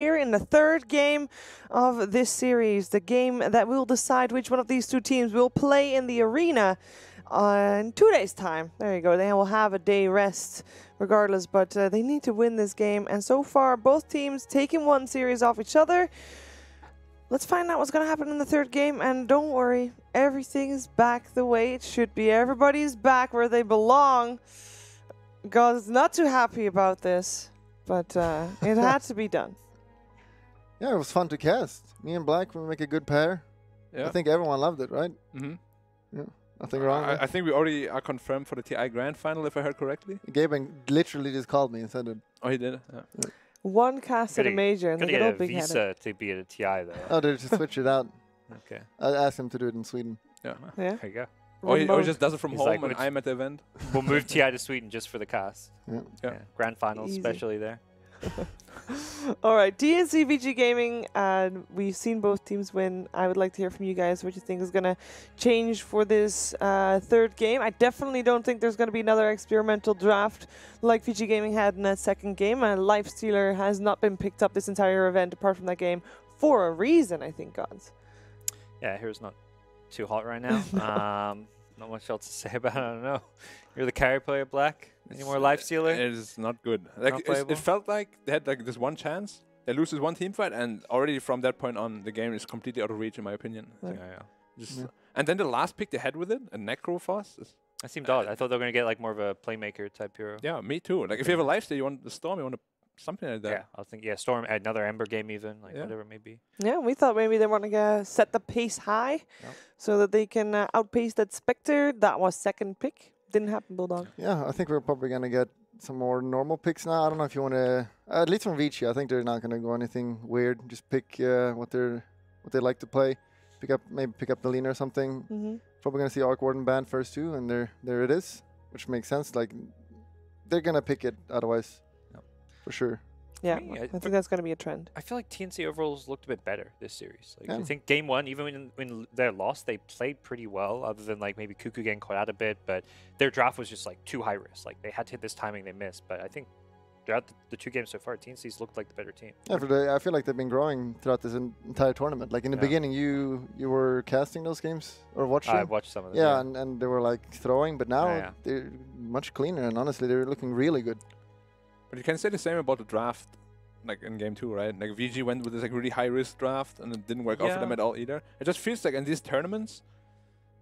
here in the third game of this series, the game that will decide which one of these two teams will play in the arena uh, in two days' time. There you go. They will have a day rest regardless, but uh, they need to win this game. And so far, both teams taking one series off each other. Let's find out what's going to happen in the third game. And don't worry, everything is back the way it should be. Everybody's back where they belong. God is not too happy about this, but uh, it had to be done. Yeah, it was fun to cast. Me and Black will make a good pair. Yeah. I think everyone loved it, right? Mm-hmm. Yeah. Nothing wrong. I. I think we already are confirmed for the TI Grand Final, if I heard correctly. Gaben literally just called me and said it. Oh, he did. Yeah. One cast at a major, and they Gotta get get all a big headed. visa to be at a TI though. Oh, they just switch it out. Okay, I asked him to do it in Sweden. Yeah. yeah. there you go. Or he, or he just does it from He's home like, and I'm at the event. We'll move TI to Sweden just for the cast. Yeah. Yeah. Grand finals, Easy. especially there. All right, TNC VG Gaming, and we've seen both teams win. I would like to hear from you guys what you think is going to change for this uh, third game. I definitely don't think there's going to be another experimental draft like VG Gaming had in that second game. And Life Stealer has not been picked up this entire event apart from that game for a reason, I think, Gods. Yeah, here's not too hot right now. um, not much else to say about it. I don't know. You're the carry player, Black. Any more life stealer? It is not good. Like Not it's- it felt like they had like this one chance. They lose this one team fight, and already from that point on, the game is completely out of reach, in my opinion. Yeah. yeah, yeah. Just, Yeah. And then the last pick they had with it, a Necrophos. Is, That seemed odd. Uh, I thought they were gonna get like more of a playmaker type hero. yeah, me too. Like if you have a life lifesteal, you want the storm, you want a, something like that. Yeah, I think yeah, Storm another Ember game even like Yeah. whatever it may be. Yeah, we thought maybe they want to uh, set the pace high Yeah. so that they can uh, outpace that Spectre. That was second pick. Didn't happen, Bulldog. Yeah, I think we're probably gonna get some more normal picks now. I don't know if you want to, at least from Vici, I think they're not gonna go anything weird. Just pick uh, what they're what they like to play. Pick up maybe pick up the lean or something. Mm-hmm. Probably gonna see Arc Warden banned first too, and there there it is, which makes sense. Like they're gonna pick it otherwise, Yep. For sure. Yeah, Me, I I- think that's going to be a trend. I feel like TNC overalls looked a bit better this series. Like I think game one, even when when they're lost, they played pretty well. Other than like maybe Kuku getting caught out a bit, but their draft was just like too high risk. Like they had to hit this timing, they missed. But I think throughout the, the two games so far, TNC's looked like the better team. Yeah, for the, I feel like they've been growing throughout this entire tournament. Like in the Yeah. beginning, you you were casting those games or watching. I watched some of them. yeah, and, and they were like throwing, but now yeah. they're much cleaner. And honestly, they're looking really good. But you can say the same about the draft, like in game two, right? Like VG went with this like really high risk draft, and it didn't work out for them at all either. It just feels like in these tournaments,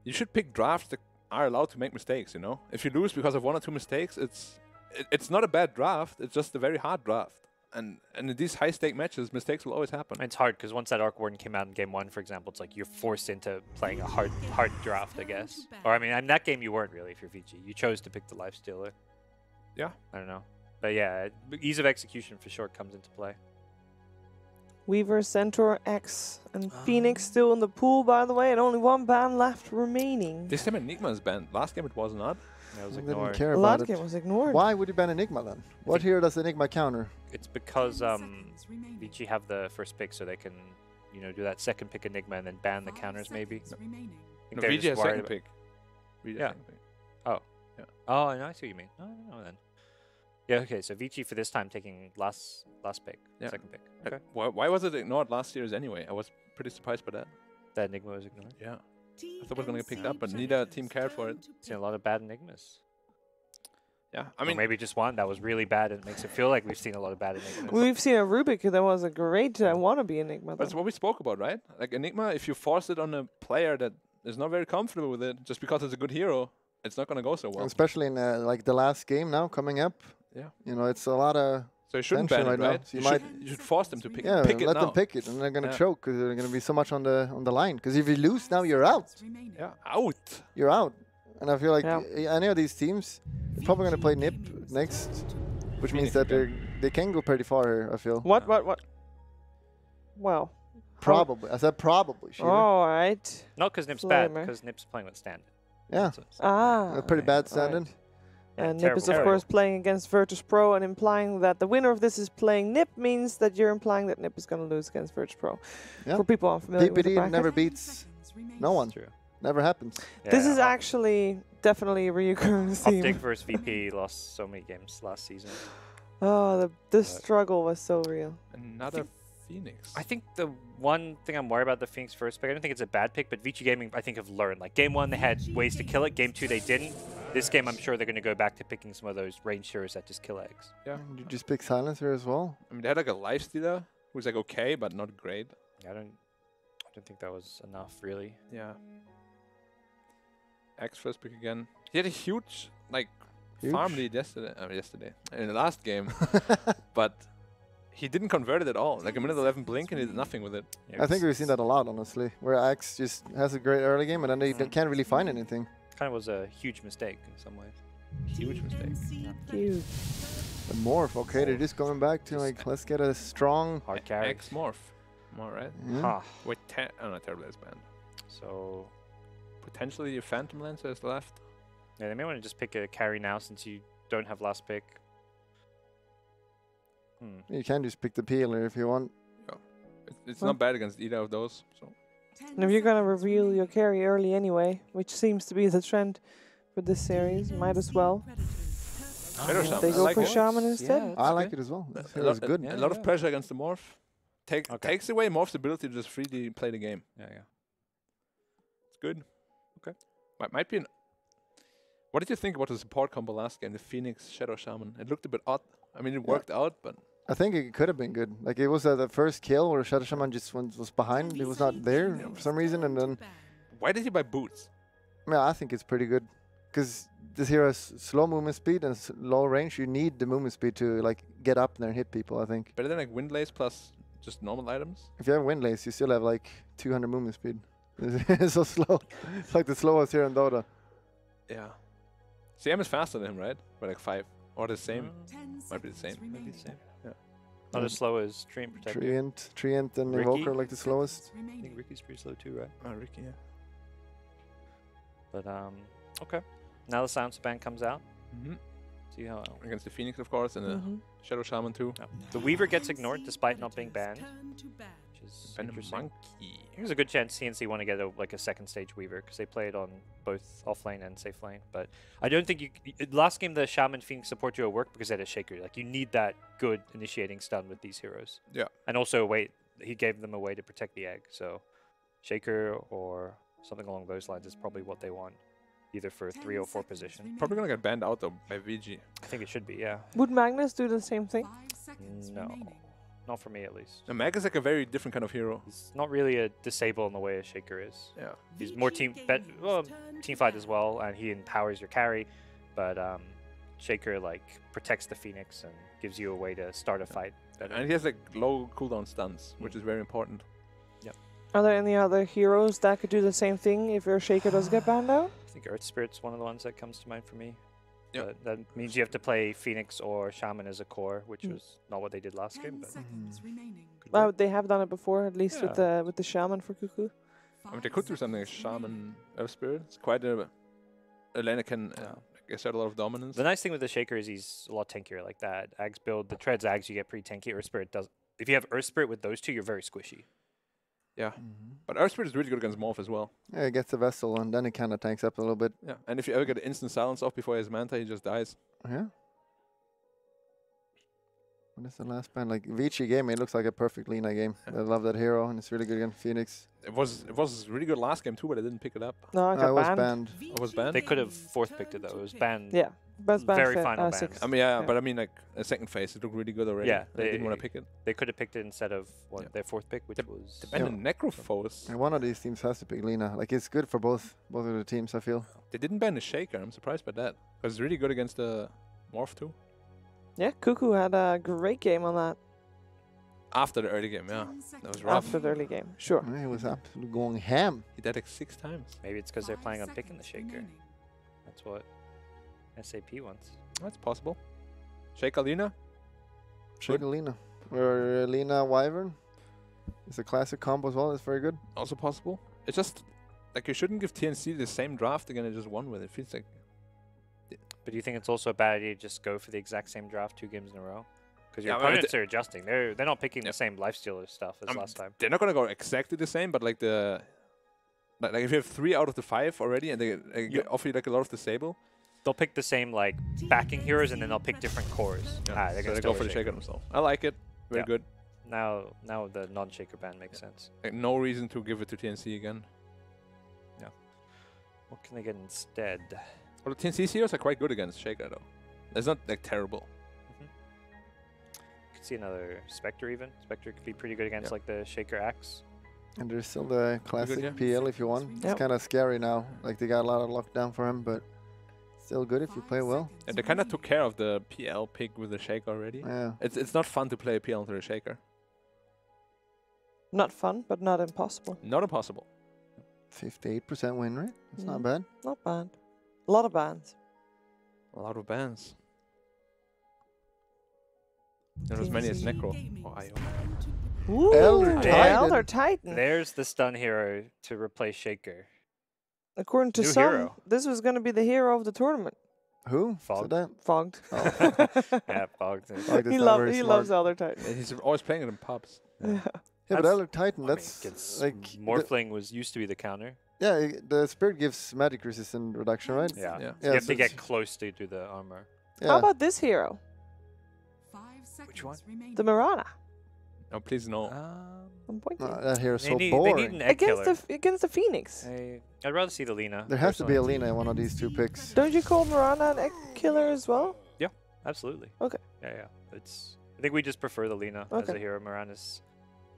you should pick drafts that are allowed to make mistakes. You know, if you lose because of one or two mistakes, it's it, it's not a bad draft. It's just a very hard draft. And and in these high stake matches, mistakes will always happen. It's hard because once that Arc Warden came out in game one, for example, it's like you're forced into playing a hard hard draft, I guess. Or I mean, in that game you weren't really if you're VG. You chose to pick the Life Stealer. Yeah. I don't know. But yeah, ease of execution for sure comes into play. Weaver, Centaur, Axe, and Phoenix Ah. still in the pool, by the way, and only one ban left remaining. This time Enigma is banned. Last game it was not. That was They didn't care about lot it. game was ignored. Why would you ban Enigma then? What hero does Enigma counter? It's because um, VG have the first pick, so they can, you know, do that second pick Enigma and then ban the counters maybe. I No, VG has second pick. VG Yeah. second pick. Oh, I know, I see what you mean. No, no, no, then. Yeah, okay, so VG for this time taking last last pick, Yeah. second pick. Okay. why, why was it ignored last year's anyway? I was pretty surprised by that. That Enigma was ignored. Yeah. I thought it was gonna get picked up, but neither team cared for it. Seen a lot of bad Enigmas. Yeah. I Or mean, maybe just one that was really bad and it makes it feel like we've seen a lot of bad Enigmas. We've seen a Rubik that was a great uh, wannabe Enigma. That's what we spoke about, right? Like Enigma, if you force it on a player that is not very comfortable with it, just because it's a good hero, it's not gonna go so well. Especially in uh, like the last game now coming up. Yeah. You know, it's a lot of So you shouldn't tension ban it, right now. right? So you, you should, you should force them to pick, yeah. pick it let now. them pick it, and they're gonna Yeah. choke because there's gonna be so much on the on the line. Because if you lose now, you're out. Yeah, out. You're out. And I feel like Yeah. any of these teams they're probably gonna play Nip next, which means that they they can go pretty far here. I feel. What, what, what? Well. Probably. I said probably. Sheila. All right. Not because Nip's bad, because Nip's playing with standard. Yeah. So Ah. A pretty right, bad right. standing. Yeah, And Nip terrible, is, of terrible. course, playing against Virtus Pro, and implying that the winner of this is playing Nip means that you're implying that Nip is going to lose against Virtus Pro. Yeah. For people unfamiliar with the bracket. never beats no one. True. Never happens. this Yeah, is Op- actually definitely a recurring Optic theme. versus VP lost so many games last season. Oh, the the struggle was so real. Another Phoenix. I think the one thing I'm worried about the Phoenix first pick, I don't think it's a bad pick, but Vici Gaming, I think, have learned. Like, game one, they had ways to kill it. Game two, they didn't. This game, I'm sure they're going to go back to picking some of those range heroes that just kill eggs. Yeah. And you just pick Silencer as well. I mean, they had like a life stealer who's like okay, but not great. Yeah. I don't, I don't think that was enough, really. Yeah. Axe first pick again. He had a huge like farm Huge. lead yesterday. Uh, yesterday in the last game, but he didn't convert it at all. Like a minute 11 blink and he did nothing with it. Yeah, I think we've seen that a lot, honestly, where Axe just has a great early game and then they Mm. can't really find anything. Kind of was a huge mistake in some ways. Huge mistake. Cute. But Morph, okay, they're just going back to like, let's get a strong. Hard carry. Axe morph. Am I right? Yeah. Huh. Wait, ter- oh no, Terrorblade is banned. So, Potentially a Phantom Lancer is left. yeah, they may want to just pick a carry now since you don't have last pick. Hmm. You can just pick the peeler if you want. It, it's Well- not bad against either of those. So And if you're gonna reveal your carry early anyway, which seems to be the trend for this series, might as well. Shadow Shaman. They go like for it. Shaman instead. Yeah, I like good. it as well. A This lot- a- good. A lot of pressure against the morph. Take, Okay. Takes away morph's ability to just freely play the game. Yeah, yeah. It's good. Okay. Might, might be an. What did you think about the support combo last game, the Phoenix Shadow Shaman? It looked a bit odd. I mean, it Yeah. worked out, but I think it could have been good. Like it was uh, the first kill where Shadow Shaman just went, was behind. He was not there for some reason, and then why did he buy boots? yeah, I think it's pretty good because this hero has slow movement speed and low range. You need the movement speed to like get up there and hit people. I think Better than like Windlace plus just normal items? if you have Windlace, you still have like 200 movement speed. it's so slow. It's like the slowest here in Dota. Yeah. CM is faster than him, right? By like five. Or the same. Mm, Might be the same. Might be the same. Yeah. Not Mm. as slow as Treant Protector. Treant, Treant, and Riki? Invoker like the slowest. I think Riki's pretty slow too, right? Oh, Riki, yeah. But um, okay. Now the Silence Band comes out. Mm-hmm. See how Against the Phoenix, of course, and the Mhm. Shadow Shaman too. no. the Weaver gets ignored despite not being banned, which is And interesting. Monkey. Here's a good chance TNC want to get a, like a second stage Weaver because they play it on both off lane and safe lane. But I don't think you. Last game the Shaman Phoenix support duo worked because they had a Shaker. Like you need that good initiating stun with these heroes. Yeah. And also a way he gave them a way to protect the egg. So Shaker or something along those lines is probably what they want, either for three or four position. Probably gonna get banned out though by VG. I think it should be. Yeah. Would Magnus do the same thing? No. Not for me at least. And Mag is like a very different kind of hero. He's not really a disable in the way a Shaker is. Yeah. He's more team bet well team fight as well, and he empowers your carry. But um, Shaker like protects the Phoenix and gives you a way to start a fight. better. And he has like low cooldown stuns, which is very important. Yeah. Are there any other heroes that could do the same thing if your shaker does get banned out? I think Earth Spirit's one of the ones that comes to mind for me. Yep. But that means you have to play Phoenix or Shaman as a core, which Mm. was not what they did last game. But could Well, they have done it before, at least with the with the shaman for Kuku. I mean, they could do something like Shaman Earth Spirit. It's quite a. A lane that can uh, Yeah. exert a lot of dominance. the nice thing with the Shaker is he's a lot tankier like that. Ags build the treads Ags you get pretty tanky. Earth Spirit does. If you have Earth Spirit with those two, you're very squishy. Yeah. Mm-hmm. But Earth Spirit is really good against Morph as well. Yeah, it gets the vessel and then it kind of tanks up a little bit. Yeah. And if you ever get an instant silence off before he has Manta, he just dies. Yeah. What is the last band? Like Vici game, it looks like a perfect Lina game. I love that hero and it's really good against Phoenix. It was it was really good last game too, but I didn't pick it up. No, it No, got it was banned. banned. It was banned. They could have fourth picked it though. It was banned. Yeah, best ban Very fit, final uh, ban. I mean, yeah, Yeah. but I mean, like a second phase, it looked really good already. Yeah, they, I didn't want to pick it. They could have picked it instead of what Yeah. their fourth pick, which Dep- was And Yeah. Necrophos, And one of these teams has to pick Lina. Like it's good for both both of the teams. I feel. they didn't ban the Shaker. I'm surprised by that. Because it's really good against the Morph too. Yeah, Kuku had a great game on that After the early game, yeah. That was rough. after the early game. Sure. Yeah, He was absolutely going ham. He died like six times. maybe it's because they're planning on picking the shaker. That's what SAP wants. That's possible. Shaker Lina? Shake Lina or uh, Lina Wyvern. It's a classic combo as well. It's very good. Also possible. It's just like you shouldn't give TNC the same draft again and just won with it. Feels like But do you think it's also a bad idea to just go for the exact same draft two games in a row? Because your Yeah, I mean, opponents are adjusting. They're they're not picking Yeah. the same lifestealer stuff as Um, last time. they're not gonna go exactly the same, but like the like, like if you have three out of the five already and they, they Yeah. offer you like a lot of disable, They'll pick the same like backing heroes and then they'll pick different cores. yeah, Ah, they're so they go for the shaker themselves. I like it. Very Yeah. good. Now, now the non-shaker ban makes sense. Like, no reason to give it to TNC again. Yeah. What can they get instead? Well, the TNC heroes are quite good against Shaker though. It's not like terrible. Could see another Spectre even. Spectre could be pretty good against Yeah. like the shaker axe. And there's still the classic yeah. PL if you want. It's kind of scary now. Like they got a lot of lockdown for him, but still good if you play well. And they kind of took care of the PL pick with the Shaker already. Yeah. It's it's not fun to play a PL into the Shaker. Not fun, but not impossible. Not impossible. 58% win rate. That's Mm. not bad. Not bad. A lot of bands. A lot of bands. Not as many as Necro. Oh, I Ooh, Elder Titan. Elder Titan. There's the stun hero to replace shaker. According to New some, hero. this was going to be the hero of the tournament. Who? Fog. Said that? Fogged. Oh. yeah, Fogged. is- Fog is he not he smart. loves Elder Titan. He's always playing it in pubs. Yeah. Yeah, but Elder Titan, I mean, that's gets like the- Morphling was used to be the counter. Yeah. The spirit gives magic resistance reduction, right? Yeah. Yeah. Yeah, you have so to get close to do the armor. Yeah. How about this hero? Five Which one? The Mirana. Oh, please no. Um, I'm pointing. No, that hero's they, so need, they boring. need an against the killer. f- against the Phoenix. I, I'd rather see the Lina. there has to be a personally. Lina in one of these two picks. Don't you call Mirana an egg killer as well? Yeah, absolutely. Okay. Yeah, yeah. It's. I think we just prefer the Lina as a hero. Mirana's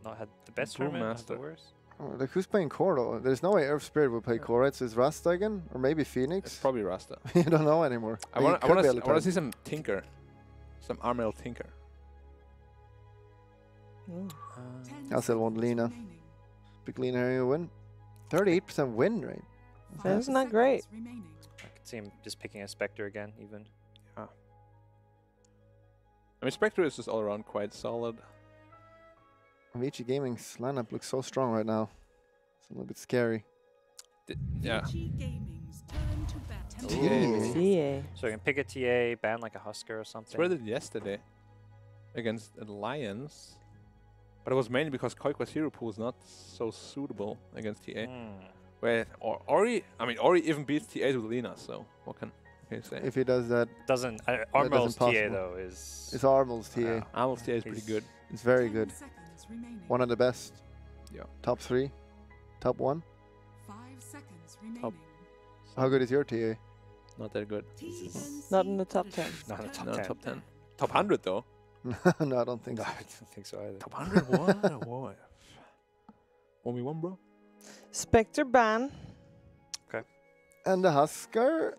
not had the best Broom tournament, the Master. worst. Oh, like who's playing core though? There's no way Earth Spirit will play Yeah. core, right? So it's Rasta again, or maybe Phoenix. It's Phoenix. probably Rasta. you don't know anymore. I Like, it want. I wanna Elder I want to see some Tinker, some Armel Tinker. Mm. I still want Lina. Big Lina here you win. 38% win rate. That's not great. I could see him just picking a Spectre again, even. Yeah. I mean, Spectre is just all around quite solid. Avicii Gaming's lineup looks so strong right now. It's a little bit scary. D- yeah. Ooh. Yeah. So you can pick a TA, ban like a Huskar or something. Spread it yesterday against Alliance, but it was mainly because Koikwa's hero pool is not so suitable against TA. Hmm. Where or Ori, I mean Ori even beats TAs with Lina, so what can, can you say? If he does that, Doesn't uh, Armel's TA though is it's Armel's TA. Yeah. Armel's TA is pretty good. It's very good. One of the best. Yeah. Top three. Top one. Five seconds remaining. Top- How good is your TA? Not that good. Not in the top 10. not in the top no, 10. top 10. Top 100 though. no, I don't think No, so. I don't think so either. Top 100 what? what? One v one, bro. Spectre ban. Okay. And the Huskar.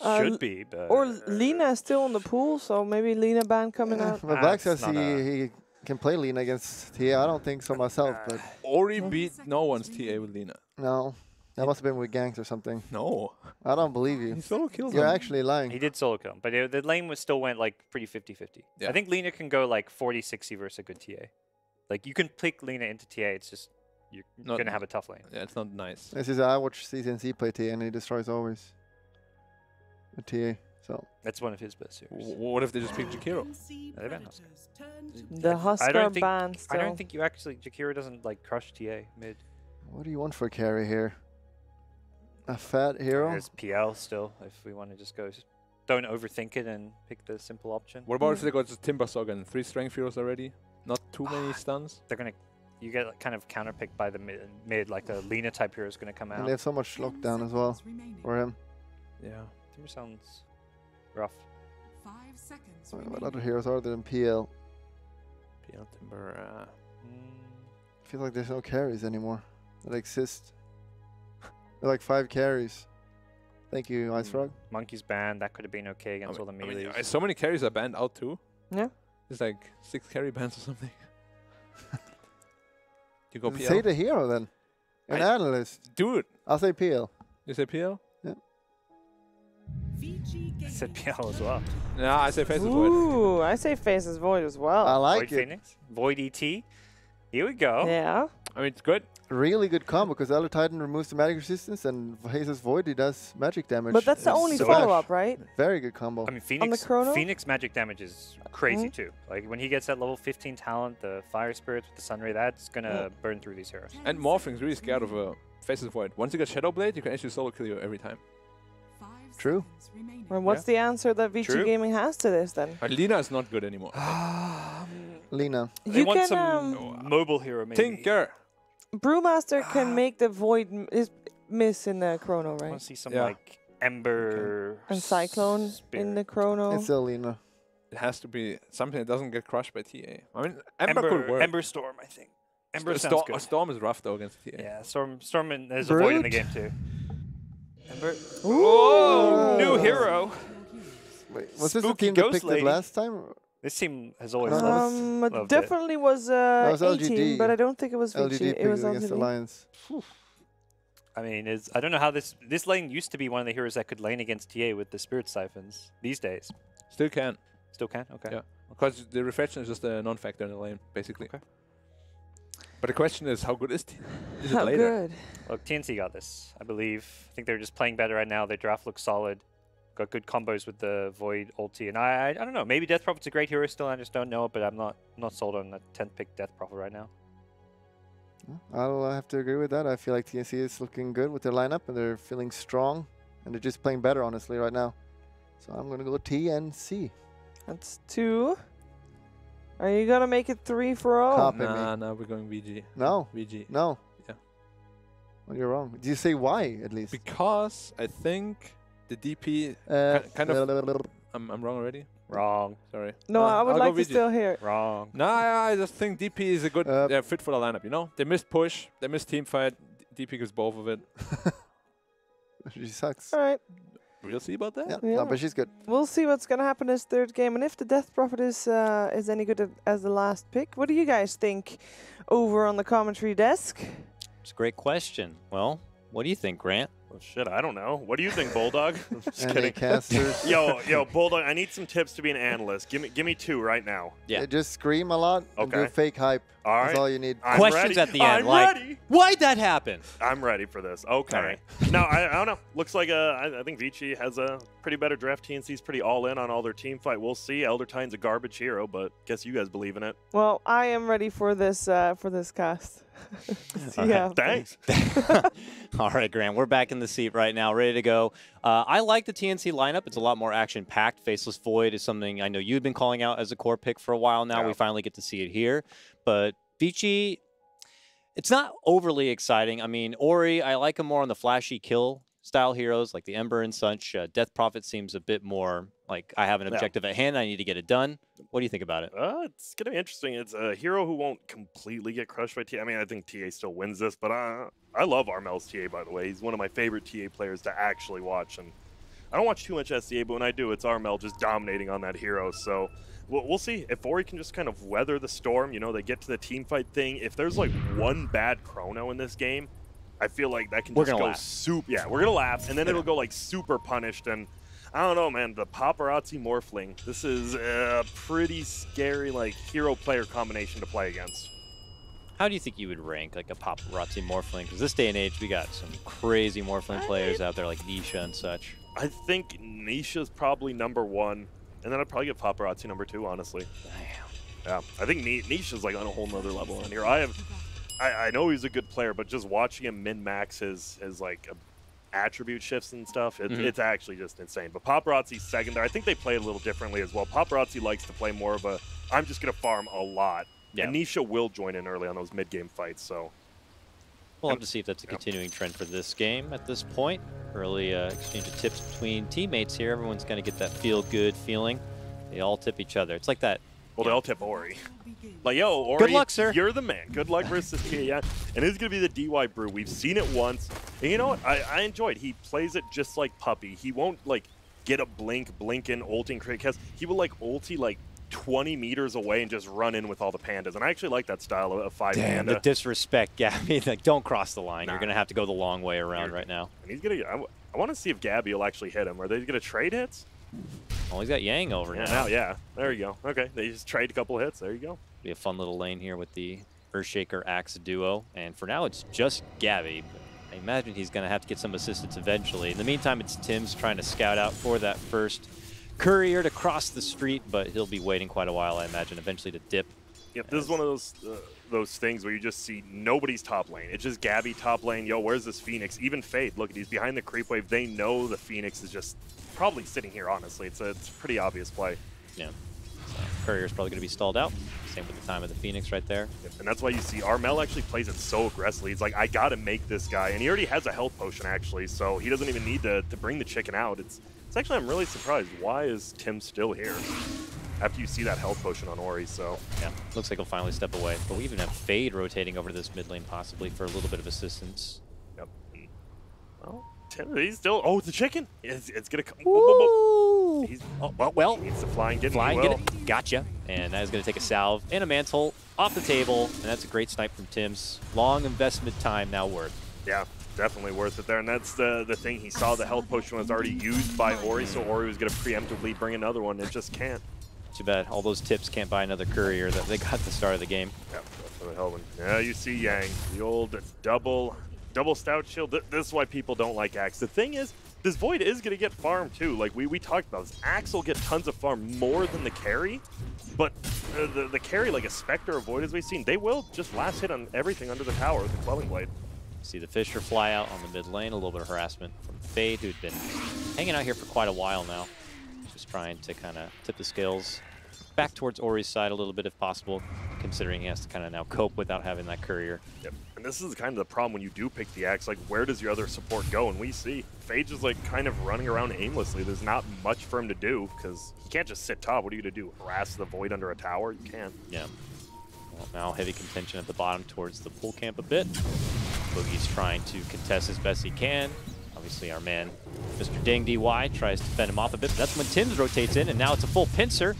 Uh, Should be, but Or Lina is still in the pool, so maybe Lina ban coming Yeah, out. but Black says he, he can play Lina against TA. I don't think so myself, but Ori beat no one's TA with Lina. no. That must have been with ganks or something. No. I don't believe you. He solo kills You're him. actually lying. he did solo kill him. But it, the lane was still went like pretty 50-50. Yeah. I think Lina can go like 40-60 versus a good TA. Like you can pick Lina into TA. It's just you're Not- gonna have a tough lane. Yeah, it's not nice. This is I watch CCNC play TA and he destroys always. A TA. So That's one of his best W- series. what if they just pick Jakiro? they ban Huskar. The Huskar think- ban I don't think you actually Jakiro doesn't like crush TA mid. what do you want for a carry here? A fat hero? There's PL still if we want to just go. Don't overthink it and pick the simple option. What about if Mm. they got just Timber Sogan? Three strength heroes already? Not too many stuns? They're gonna. You get like, kind of counterpicked by the mid, mid like a Lina type hero is gonna come out. And they have so much lockdown as well for him. Yeah. Timber sounds rough. Uh, What other heroes are there in PL? PL Timber. Uh, Mm, I feel like there's no carries anymore that exist. They're like five carries. Thank you, Ice Mm. Frog. Monkey's banned. That could have been okay I against mean, all the I mean, so many carries are banned out too. Yeah. It's like six carry bans or something. you go PL? Say the hero then. An I- analyst. Dude, I'll say PL. you say PL? I said PL as well. No, I say Faceless Void. Ooh, I say Faceless Void as well. I like Void it. Phoenix. Void ET. Here we go. Yeah. I mean, it's good. Really good combo because Elder Titan removes the magic resistance and Jesus Void he does magic damage. But that's the It's only so follow up, right? Very good combo. I mean, Phoenix. chrono? Phoenix magic damage is crazy Mhm. too. Like when he gets that level 15 talent, the Fire Spirits with the Sunray, that's gonna burn through these heroes. And Morphling's really scared of uh, Faceless Void. Once you get Shadow Blade, you can actually solo kill you every time. True. And what's the answer that VG True. Gaming has to this then? But Lina is not good anymore. I think. Lina. They want can some um, mobile hero, maybe. Tinker. Brewmaster Ah. can make the void m- is miss in the chrono, right? I want to see some Yeah. like Ember And Cyclone in the chrono. It's still Lina. It has to be something that doesn't get crushed by TA. I mean, Ember, Ember, could work. Ember Storm, I think. Ember St- sounds Storm, good. Storm is rough though against TA. Yeah, Storm. Storm and there's a void in the game too. Ember. Ooh. Whoa! New hero. Wait, was this the Spooky team that ghost picked lady. it last time? This team has always loved, Um, it loved it. definitely was uh, was 18, but I don't think it was LGD Vici. picked It was it against LGD. Alliance. I mean, is I don't know how this this lane used to be one of the heroes that could lane against TA with the Spirit Siphons. These days, Still can. still can. Okay. Yeah. Because the reflection is just a non-factor in the lane, basically. Okay. But the question is, how good is, t- is it How later? good. Look, TNC got this, I believe. I think they're just playing better right now. Their draft looks solid. Got good combos with the Void ulti, and I, I, I don't know. Maybe Death Prophet's a great hero still. I just don't know it, but I'm not not sold on a 10th pick Death Prophet right now. I'll uh, have to agree with that. I feel like TNC is looking good with their lineup and they're feeling strong and they're just playing better, honestly, right now. So I'm going to go TNC. That's two. Are you gonna make it three for all? Cop. Copy me. Nah, nah, we're going VG. No, VG. no. Yeah. Well, you're wrong. Do you say why, at least? Because I think the DP. Uh, kind of- I'm, I'm wrong already. Wrong, Sorry. No, Uh, I would I'll like to VG. still hear wrong. Nah, I just think DP is a good Uh, yeah, fit for the lineup. You know, they missed push, they missed team fight. D- DP gets both of it. she sucks. All right, We'll see about that. Yeah, Yeah. No, but she's good. we'll see what's gonna happen this third game, and if the Death Prophet is uh, is any good as the last pick. What do you guys think over on the commentary desk? It's a great question. Well, what do you think, Grant? Well, shit, I don't know. What do you think, Bulldog? Just kidding. casters. Yo, yo, Bulldog, I need some tips to be an analyst. Give me, give me two right now. Yeah. Yeah, just scream a lot and do fake hype. All That's all you need. I'm Questions ready. at the end, I'm like- ready. Why'd that happen? I'm ready for this. Okay. right. now I, I don't know. Looks like uh, I, I think Vici has a pretty better draft. TNC's pretty all in on all their team fight. We'll see. Elder Tine's a garbage hero, but guess you guys believe in it. Well, I am ready for this uh, for this cast. yeah. Thanks. All right, Grant, we're back in the seat right now, ready to go. Uh, I like the TNC lineup. It's a lot more action-packed. Faceless Void is something I know you've been calling out as a core pick for a while now. Yeah. We finally get to see it here. But Vici, it's not overly exciting. I mean, Ori, I like him more on the flashy kill style heroes like the Ember and such. Uh, Death Prophet seems a bit more like I have an Yeah. objective at hand. I need to get it done. What do you think about it? Uh, it's gonna be interesting. It's a hero who won't completely get crushed by TA. I mean, I think TA still wins this, but uh, I love Armel's TA. By the way, he's one of my favorite TA players to actually watch, and I don't watch too much SEA, but when I do, it's Armel just dominating on that hero. So we'll, we'll see if Ori can just kind of weather the storm. You know, they get to the team fight thing. If there's like one bad chrono in this game, I feel like that can We're just gonna go laugh. soup. Yeah, we're gonna laugh, and then it'll go like super punished and. I don't know, man. The paparazi morphling. This is a pretty scary, like hero player combination to play against. How do you think you would rank like a paparazi morphling? Because this day and age, we got some crazy morphling players out there like Nisha and such. I think Nisha's probably number one, and then I'd probably get paparazi number two. Honestly, yeah. I think Ni- Nisha's like on a whole nother level in here. I have, I, I know he's a good player, but just watching him min max his his like attribute shifts and stuff, it, Mhm. it's actually just insane. But paparazi's second there. I think they play a little differently as well. Paparazi likes to play more of a I'm just gonna farm a lot. Yeah. And Nisha will join in early on those mid game fights. So We'll have to see if that's a continuing trend for this game at this point. Early uh, exchange of tips between teammates here. Everyone's going to get that feel-good feeling. They all tip each other. It's like that. Well, they all tip Ori. Like, yo, Ori, Good luck, sir. You're the man. Good luck versus TA. Yeah. And it's going to be the DY Brew. We've seen it once. And you know what? I, I enjoyed. He plays it just like Puppy. He won't, like, get a blink, blink in, ulting, crit cast. He will, like, ulti, like, 20 meters away and just run in with all the pandas. And I actually like that style of, of five Damn, panda. the uh, disrespect, Gabbi. like, don't cross the line. You're going to have to go the long way around You're- right now. and he's going to, I, want to see if Gabbi will actually hit him. Are they going to trade hits? Oh, he's got Yang over Yeah, now. now, yeah. There you go. Okay. They just trade a couple hits. There you go. Be a fun little lane here with the Earthshaker Axe duo. And for now, it's just Gabbi. I imagine he's going to have to get some assistance eventually. In the meantime, it's Tim's trying to scout out for that first courier to cross the street, but he'll be waiting quite a while, I imagine, eventually to dip. Yep, this is one of those uh, those things where you just see nobody's top lane. It's just Gabbi top lane. Yo, where's this Phoenix? Even Fade, look, at he's behind the creep wave. They know the Phoenix is just probably sitting here. Honestly, it's a, it's a pretty obvious play. Yeah. So courier's probably going to be stalled out. Same with the time of the Phoenix right there. And that's why you see Armel actually plays it so aggressively. He's like, I gotta make this guy. And he already has a health potion actually, so he doesn't even need to, to bring the chicken out. It's it's actually I'm really surprised. Why is Tim still here? After you see that health potion on Ori, so Yeah, looks like he'll finally step away. But we even have Fade rotating over to this mid lane possibly for a little bit of assistance. yep. And, Well, Tim he's still oh the chicken! It's, it's gonna come. whoa, whoa, whoa. He's Oh, well, well, needs to fly and get fly in. and He get will. it. Gotcha. And that is going to take a salve and a mantle off the table. And that's a great snipe from Tim's. Long investment time now worth. Yeah, definitely worth it there. And that's the the thing. He saw the health potion was already used by Ori, so Ori was gonna preemptively bring another one. It just can't. Too bad all those tips can't buy another courier that they got at the start of the game. Yeah, that's what Helvin. Yeah, you see Yang, the old double, double stout shield. Th- This is why people don't like Axe. The thing is, this Void is going to get farm too. Like we, we talked about this. Axe will get tons of farm more than the carry, but uh, the, the carry, like a Spectre or Void as we've seen, they will just last hit on everything under the tower with the Quelling Blade. See the Fissure fly out on the mid lane. A little bit of harassment from Fade, who'd been hanging out here for quite a while now. Just trying to kind of tip the scales back towards Ori's side a little bit if possible, considering he has to kind of now cope without having that courier. Yep. This is kind of the problem when you do pick the axe. Like, where does your other support go? And we see Fade is like kind of running around aimlessly. There's not much for him to do because he can't just sit top. What are you gonna do? Harass the void under a tower? You can't. Yeah. Well, now heavy contention at the bottom towards the pool camp a bit. Boogie's trying to contest as best he can. Obviously, our man, Mr. Ding DY, tries to fend him off a bit, but that's when Tim's rotates in, and now it's a full pincer.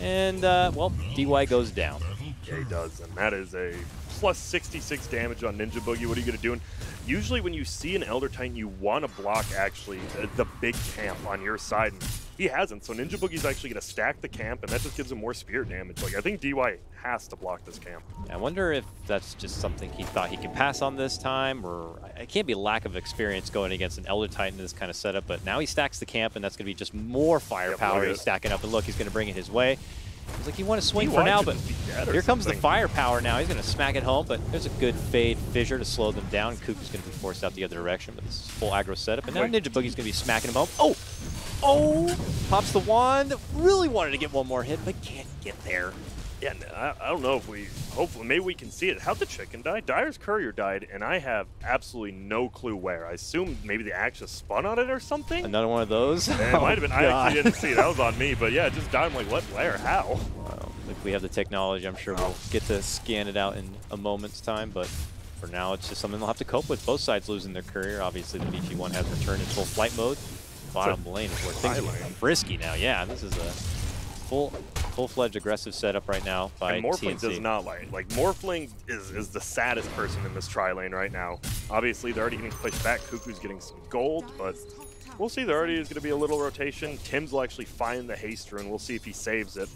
And, uh, well, DY goes down. Yeah, he does, and that is a plus 66 damage on Ninja Boogie. What are you gonna do? And usually, when you see an Elder Titan, you want to block actually the, big camp on your side. And he hasn't, so Ninja Boogie's actually gonna stack the camp, and that just gives him more spirit damage. Like I think DY has to block this camp. I wonder if that's just something he thought he could pass on this time, or it can't be lack of experience going against an Elder Titan in this kind of setup, but now he stacks the camp, and that's going to be just more firepower at he's stacking up, and look, he's going to bring it his way. He's like, you want to swing DY for now, but be dead or here comes the firepower now. He's going to smack it home, but there's a good fade fissure to slow them down. Kuku's going to be forced out the other direction, but this is full aggro setup, and now. Ninja Boogie's going to be smacking him home. Oh! Oh! Pops the wand. Really wanted to get one more hit, but can't get there. Yeah, I don't know if we. Hopefully, maybe we can see it. How'd the chicken die? Dyer's courier died, and I have absolutely no clue where. I assume maybe the axe just spun on it or something. Another one of those? it Oh, might have been. I oh, actually didn't see it. That was on me. But yeah, it just died. I'm like, what? Where? How? Well, if we have the technology, I'm sure we'll get to scan it out in a moment's time, but for now, it's just something they'll have to cope with. Both sides losing their courier. Obviously, the BG1 has returned in full flight mode. Bottom lane is where things are lane. risky now. Yeah, this is a full, full-fledged aggressive setup right now by and Morphling TNC. does not like. Like Morphling is is the saddest person in this tri lane right now. Obviously, they're already getting pushed back. Kuku's getting some gold, but we'll see. There already is going to be a little rotation. Tim's will actually find the haste rune. We'll see if he saves it.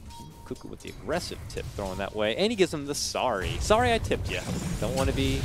Kuku with the aggressive tip thrown that way, and he gives him the sorry. Sorry I tipped you. Don't want to be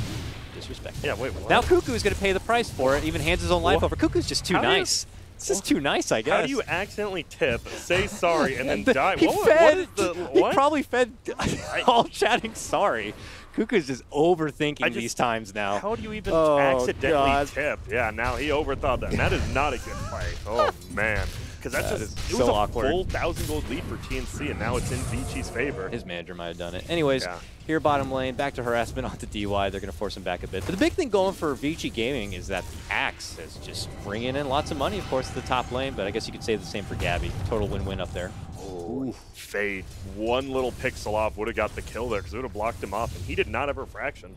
disrespectful. Yeah, wait. What? Now Kuku is going to pay the price for it, even hands his own life What? over. Kuku's just too How nice. It's just too nice, I guess. How do you accidentally tip, say sorry, and then the- die? He what, what fed. is the he probably fed all chatting sorry. Kuku's just overthinking just- these times now. How do you even Oh, accidentally God. tip? Yeah, now he overthought that. And that is not a good play. Oh man, because that's That just it was so a awkward. full thousand gold lead for TNC, and now it's in Vici's favor. His manager might have done it. Anyways, Yeah. here bottom lane, back to harassment onto DY. They're going to force him back a bit. But the big thing going for Vici Gaming is that the Axe is just bringing in lots of money, of course, to the top lane. But I guess you could say the same for Gabbi. Total win-win up there. Oh, Fade. One little pixel off would have got the kill there because it would have blocked him off, and he did not have refraction.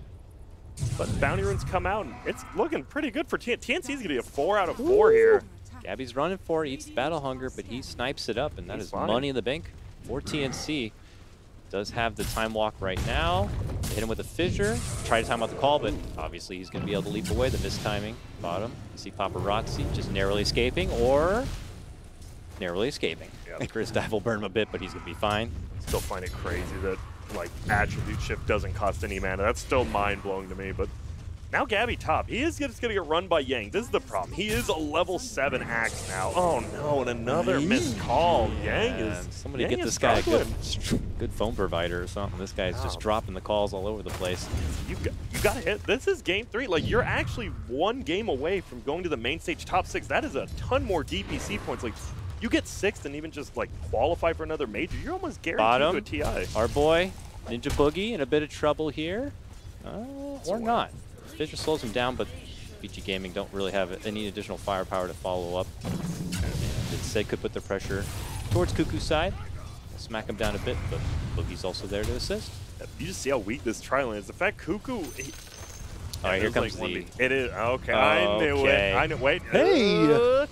But bounty runes come out, and it's looking pretty good for TNC. TNC is going to be a four out of four here. Gabbi's running for it, eats the battle hunger, but he snipes it up, and that He's is fine. money in the bank for TNC. Does have the time walk right now. Hit him with a fissure. Try to time out the call, but obviously he's going to be able to leap away. The mistiming bottom. You see Paparazi just narrowly escaping, or narrowly escaping. Yep. Chris Dive will burn him a bit, but he's going to be fine. Still find it crazy that like attribute shift doesn't cost any mana. That's still mind blowing to me. But now Gabbi top. He is just gonna get run by Yang. This is the problem. He is a level seven axe now. Oh no, and another missed call. Yang is somebody Yang get this guy a good, good phone provider or something. This guy's just dropping the calls all over the place. You got, you got to hit. This is game three. Like you're actually one game away from going to the main stage top six. That is a ton more DPC points. Like you get sixth and even just like qualify for another major. You're almost guaranteed Bottom. to a TI. Our boy Ninja Boogie in a bit of trouble here. Uh, or not. Fissure slows him down, but BG Gaming don't really have any additional firepower to follow up. And instead could put the pressure towards Kuku's side. Smack him down a bit, but Boogie's also there to assist. You just see how weak this tri-lane is. The fact Kuku... He, All right, here comes like the... It is... Okay, I knew Okay. it. I knew... Wait. Hey! Uh,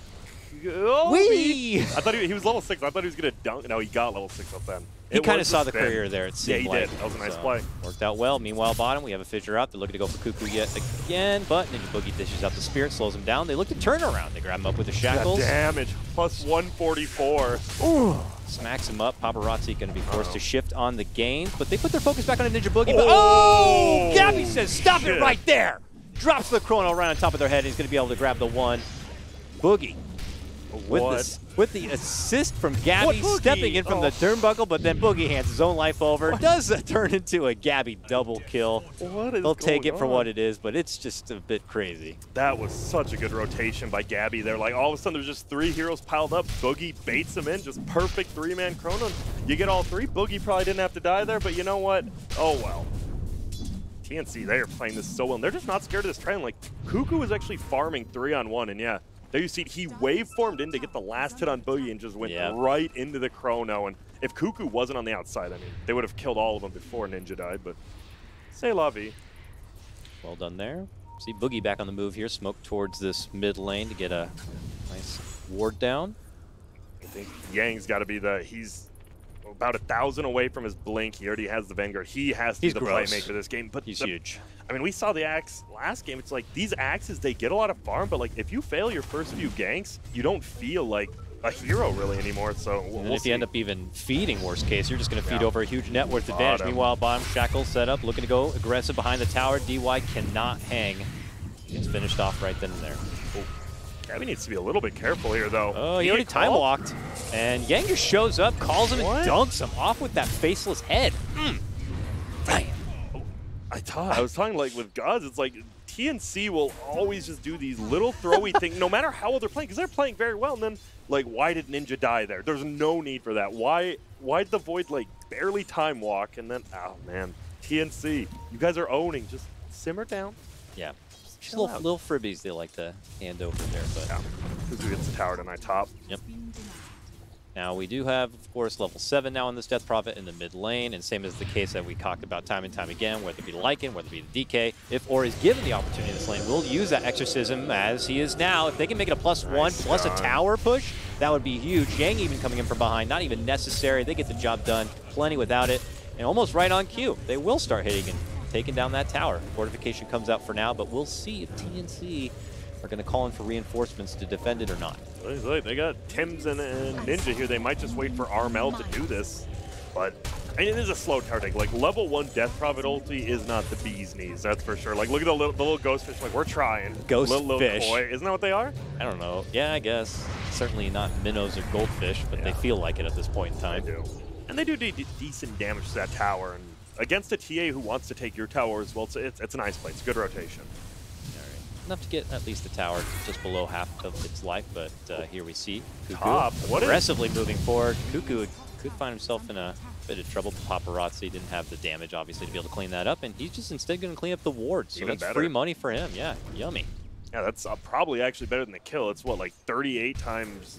oh, Wee! I thought he, he was level 6. I thought he was going to dunk. No, he got level 6 up then. He kind of saw the spin. career there, it Yeah, seemed he like. did. That was a nice So, play. Worked out well. Meanwhile, bottom, we have a Fissure out. They're looking to go for Kuku yet again, but Ninja Boogie dishes out the Spirit, slows him down. They look to turn around. They grab him up with the Shackles. That damage. Plus 144. Smacks him up. Paparazi going to be forced Uh-oh. to shift on the gains, but they put their focus back on a Ninja Boogie. But Oh, oh, Gabbi says, "Stop shit. it right there!" Drops the chrono right on top of their head. And he's going to be able to grab the one. Boogie with the with the assist from Gabbi stepping in from the Oh. turnbuckle, but then Boogie hands his own life over. Does uh, turn into a Gabbi double kill. What is They'll take it for on? what it is, but it's just a bit crazy. That was such a good rotation by Gabbi They're Like all of a sudden there's just three heroes piled up. Boogie baits them in, just perfect three-man chrono. You get all three. Boogie probably didn't have to die there, but you know what? Oh well. TNC, they are playing this so well. And they're just not scared of this trend. Like Kuku is actually farming three on one, and yeah, there you see he waveformed in to get the last hit on Boogie and just went Yep. right into the chrono. And if Kuku wasn't on the outside, I mean, they would have killed all of them before Ninja died. But say la vie. Well done there. See Boogie back on the move here. Smoke towards this mid lane to get a nice ward down. I think Yang's got to be the he's about a thousand away from his blink. He already has the Vanguard. He has to He's be the gross. playmaker this game. But He's the- huge. I mean, we saw the axe last game. It's like these axes they get a lot of farm, but like if you fail your first few ganks, you don't feel like a hero really anymore. So we'll, And we'll if see. you end up even feeding, worst case, you're just going to feed Yeah. over a huge net worth advantage. Bottom. Meanwhile, bottom shackle set up, looking to go aggressive behind the tower. DY cannot hang. Gets finished off right then and there. Gabbi needs to be a little bit careful here, though. Oh, he Did already time called? walked. And Yang just shows up, calls him, What? and dunks him off with that faceless head. Mm. Damn. I thought I was talking like with gods. It's like TNC will always just do these little throwy things, no matter how well they're playing, because they're playing very well. And then like, why did Ninja die there? There's no need for that. Why? Why did the Void like barely time walk? And then, oh man, TNC, you guys are owning. Just simmer down. Yeah. Just Chill little, out. little freebies they like to hand over there. But Yeah, Kuzu gets the tower tonight top. Yep. Now we do have, of course, level 7 now in this Death Prophet in the mid lane, and same as the case that we talked about time and time again, whether it be Lycan, whether it be the DK, if Or is given the opportunity in this lane, we'll use that Exorcism as he is now. If they can make it a plus one, Nice plus a tower push, that would be huge. Yang even coming in from behind, not even necessary. They get the job done, plenty without it, and almost right on cue. They will start hitting and taking down that tower. Fortification comes out for now, but we'll see if TNC are going to call in for reinforcements to defend it or not. They got Tim's and, and Ninja here. They might just wait for Armel to do this. But I mean, it is a slow tower take. Like level one Death Prophet ulti is not the bee's knees, that's for sure. Like look at the little, the little ghost fish. Like we're trying. Ghost little, little fish. Koi. Isn't that what they are? I don't know. Yeah, I guess. Certainly not minnows or goldfish, but they feel like it at this point in time. do. And they do de- de- decent damage to that tower. And against a TA who wants to take your tower as well, it's, it's, it's a nice play. It's a good rotation. All right. Enough to get at least the tower just below half of its life, but uh, here we see Kuku Top. What is- aggressively moving forward. Kuku could find himself in a bit of trouble. Paparazi didn't have the damage, obviously, to be able to clean that up, and he's just instead going to clean up the ward. So Even that's better. free money for him. Yeah, yummy. Yeah, that's uh, probably actually better than the kill. It's what, like 38 times.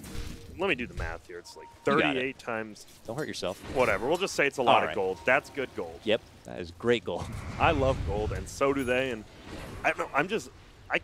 Let me do the math here. It's like You got it. 38 times. Don't hurt yourself. Whatever. We'll just say it's a lot All of gold. That's good gold. Yep, that is great gold. I love gold, and so do they. And I don't know. I'm just, I,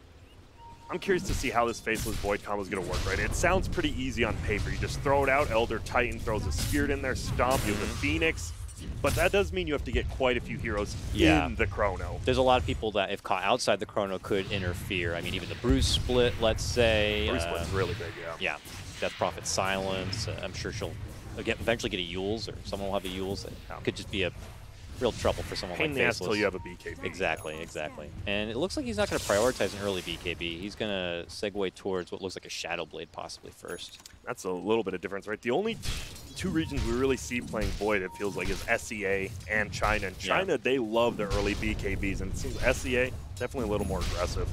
I'm curious to see how this faceless void combo is going to work. Right? It sounds pretty easy on paper. You just throw it out. Elder Titan throws a spirit in there. Stomp. You have the Phoenix. But that does mean you have to get quite a few heroes Yeah. in the chrono. There's a lot of people that, if caught outside the chrono, could interfere. I mean, even the Bruce split, let's say. Bruce uh, Split's really big, yeah. yeah, Death Prophet Silence. Uh, I'm sure she'll get, eventually get a Euls, or someone will have a Euls. Yeah. could just be a real trouble for someone Pain in like Faceless. till you have a BKB. Exactly, exactly. And it looks like he's not going to prioritize an early BKB. He's going to segue towards what looks like a Shadow Blade possibly first. That's a little bit of difference, right? The only two regions we really see playing Void, it feels like, is SEA and China. And Yeah. China, they love their early BKBs, and it seems SEA definitely a little more aggressive.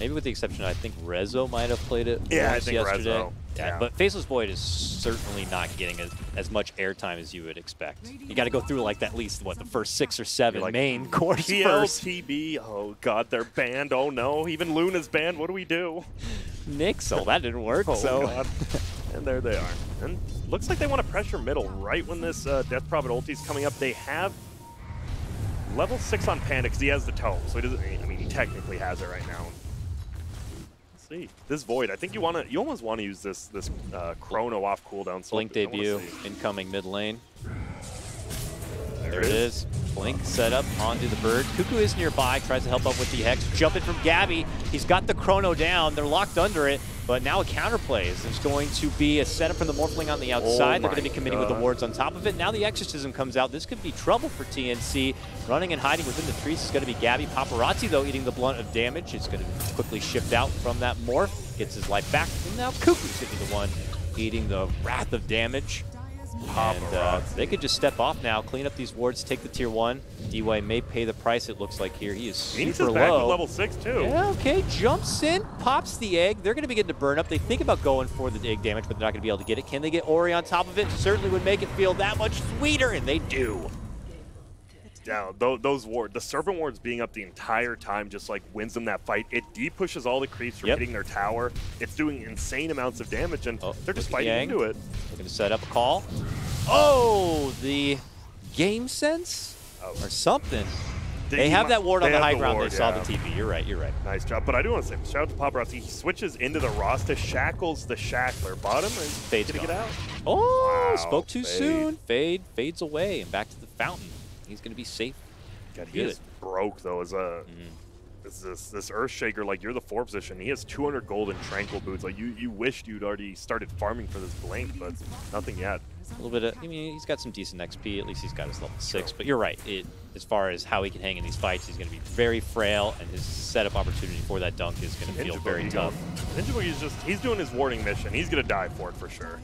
Maybe with the exception, I think Rezo might have played it Yeah, I think yesterday. Rezo, yeah. But Faceless Void is certainly not getting as, as much airtime as you would expect. You got to go through like at least what the first six or seven like, main course first. PLTB. Oh God, they're banned. Oh no, even Luna's banned. What do we do? Nix, oh that didn't work. Oh so God. and there they are. And looks like they want to pressure middle right when this uh, Death Prophet ulti's coming up. They have level six on Panda because he has the toe, so he doesn't. I mean, he technically has it right now. See this Void. I think you want to. You almost want to use this this uh, Chrono off cooldown. So Blink debut incoming mid lane. There, There it is. Blink set up onto the bird. Kuku is nearby, tries to help up with the Hex. Jumping from Gabbi. He's got the Chrono down. They're locked under it, but now a counterplay is There's going to be a setup from the Morphling on the oh outside. They're going to be committing with the wards on top of it. Now the Exorcism comes out. This could be trouble for TNC. Running and hiding within the trees is going to be Gabbi. Paparazi, though, eating the blunt of damage. It's going to quickly shift out from that Morph. Gets his life back. And now Kuku's going to be the one eating the wrath of damage. And uh, they could just step off now, clean up these wards, take the tier one. D-Way may pay the price, it looks like here. He is super is back low. level six too. Yeah, okay, jumps in, pops the egg. They're going to begin to burn up. They think about going for the egg damage, but they're not going to be able to get it. Can they get Ori on top of it? Certainly would make it feel that much sweeter, and they do. Down. Those, those ward, the serpent wards being up the entire time just like wins them that fight. It deep pushes all the creeps from Yep. hitting their tower. It's doing insane amounts of damage, and Oh, they're just fighting Yang. into it. Looking to set up a call. Oh, the game sense Oh. or something. They, They have that ward on the high ground. ward, they saw yeah. the TP. You're right. You're right. Nice job. But I do want to say, shout out to Paparazi. He switches into the Rasta, shackles the shackler. Bottom and Fade's gonna get out. Oh, Wow, spoke too Fade. soon. Fade fades away and back to the fountain. He's going to be safe. God, he Good. is broke though. As a Mhm. as this this Earth Shaker, like you're the four position. He has 200 gold and tranquil boots. Like you you wished you'd already started farming for this blink, but nothing yet. A little bit of, I mean, he's got some decent XP. At least he's got his level six. But you're right. It, as far as how he can hang in these fights, he's going to be very frail, and his setup opportunity for that dunk is going to feel very tough. Ninja Boogie's just he's doing his warning mission. He's gonna die for it for sure.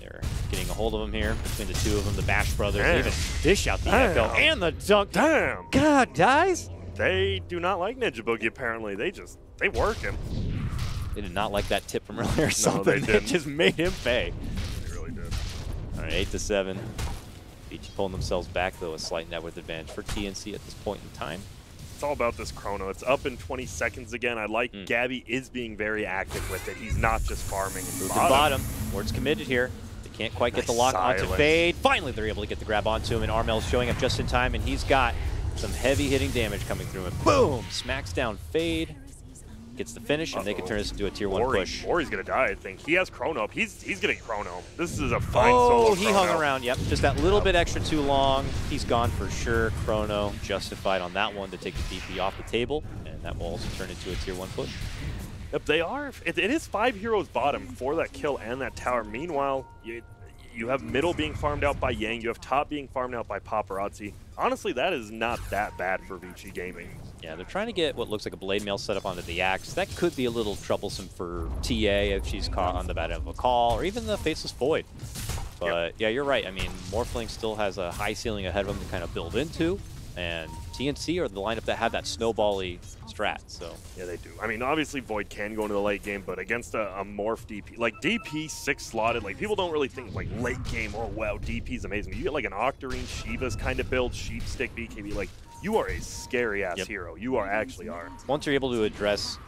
They're getting a hold of him here between the two of them, the Bash brothers. They even dish out the Damn. echo and the dunk. Damn. God, guys. They do not like Ninja Boogie apparently. They just they work him. They did not like that tip from earlier. or something. they didn't. just made him pay. They really did. All right, eight to seven. Each pulling themselves back though, a slight net worth advantage for TNC at this point in time. It's all about this chrono. It's up in 20 seconds again. I like Mm. Gabbi is being very active with it. He's not just farming. and Moving bottom. Ward's committed here. Can't quite get the Nice lock onto. Fade. Finally, they're able to get the grab onto him, and Armel's showing up just in time, and he's got some heavy hitting damage coming through him. Boom! Smacks down Fade. Gets the finish, and they can turn this into a tier one Ori, push. Ori's gonna die. I think he has chrono. He's he's getting chrono. This is a fine Oh, solo. he chrono. hung around. Yep, just that little bit extra too long. He's gone for sure. Chrono justified on that one to take the DP off the table, and that will also turn into a tier one push. Yep, they are. It, it is five heroes bottom for that kill and that tower. Meanwhile, you, you have middle being farmed out by Yang. You have top being farmed out by Paparazi. Honestly, that is not that bad for Vici Gaming. Yeah, they're trying to get what looks like a blade mail set up onto the axe. That could be a little troublesome for TA if she's caught on the bad end of a call, or even the Faceless Void. But yeah, you're right. I mean, Morphling still has a high ceiling ahead of him to kind of build into, and TNC are the lineup that have that snowbally strat. So Yeah, they do. I mean, obviously Void can go into the late game, but against a, a morph DP, like DP six slotted, like people don't really think like late game. Oh wow, DP is amazing. You get like an Octarine Shiva's kind of build, Sheep Stick BKB. Like you are a scary ass Yep. hero. You are actually are. once you're able to address,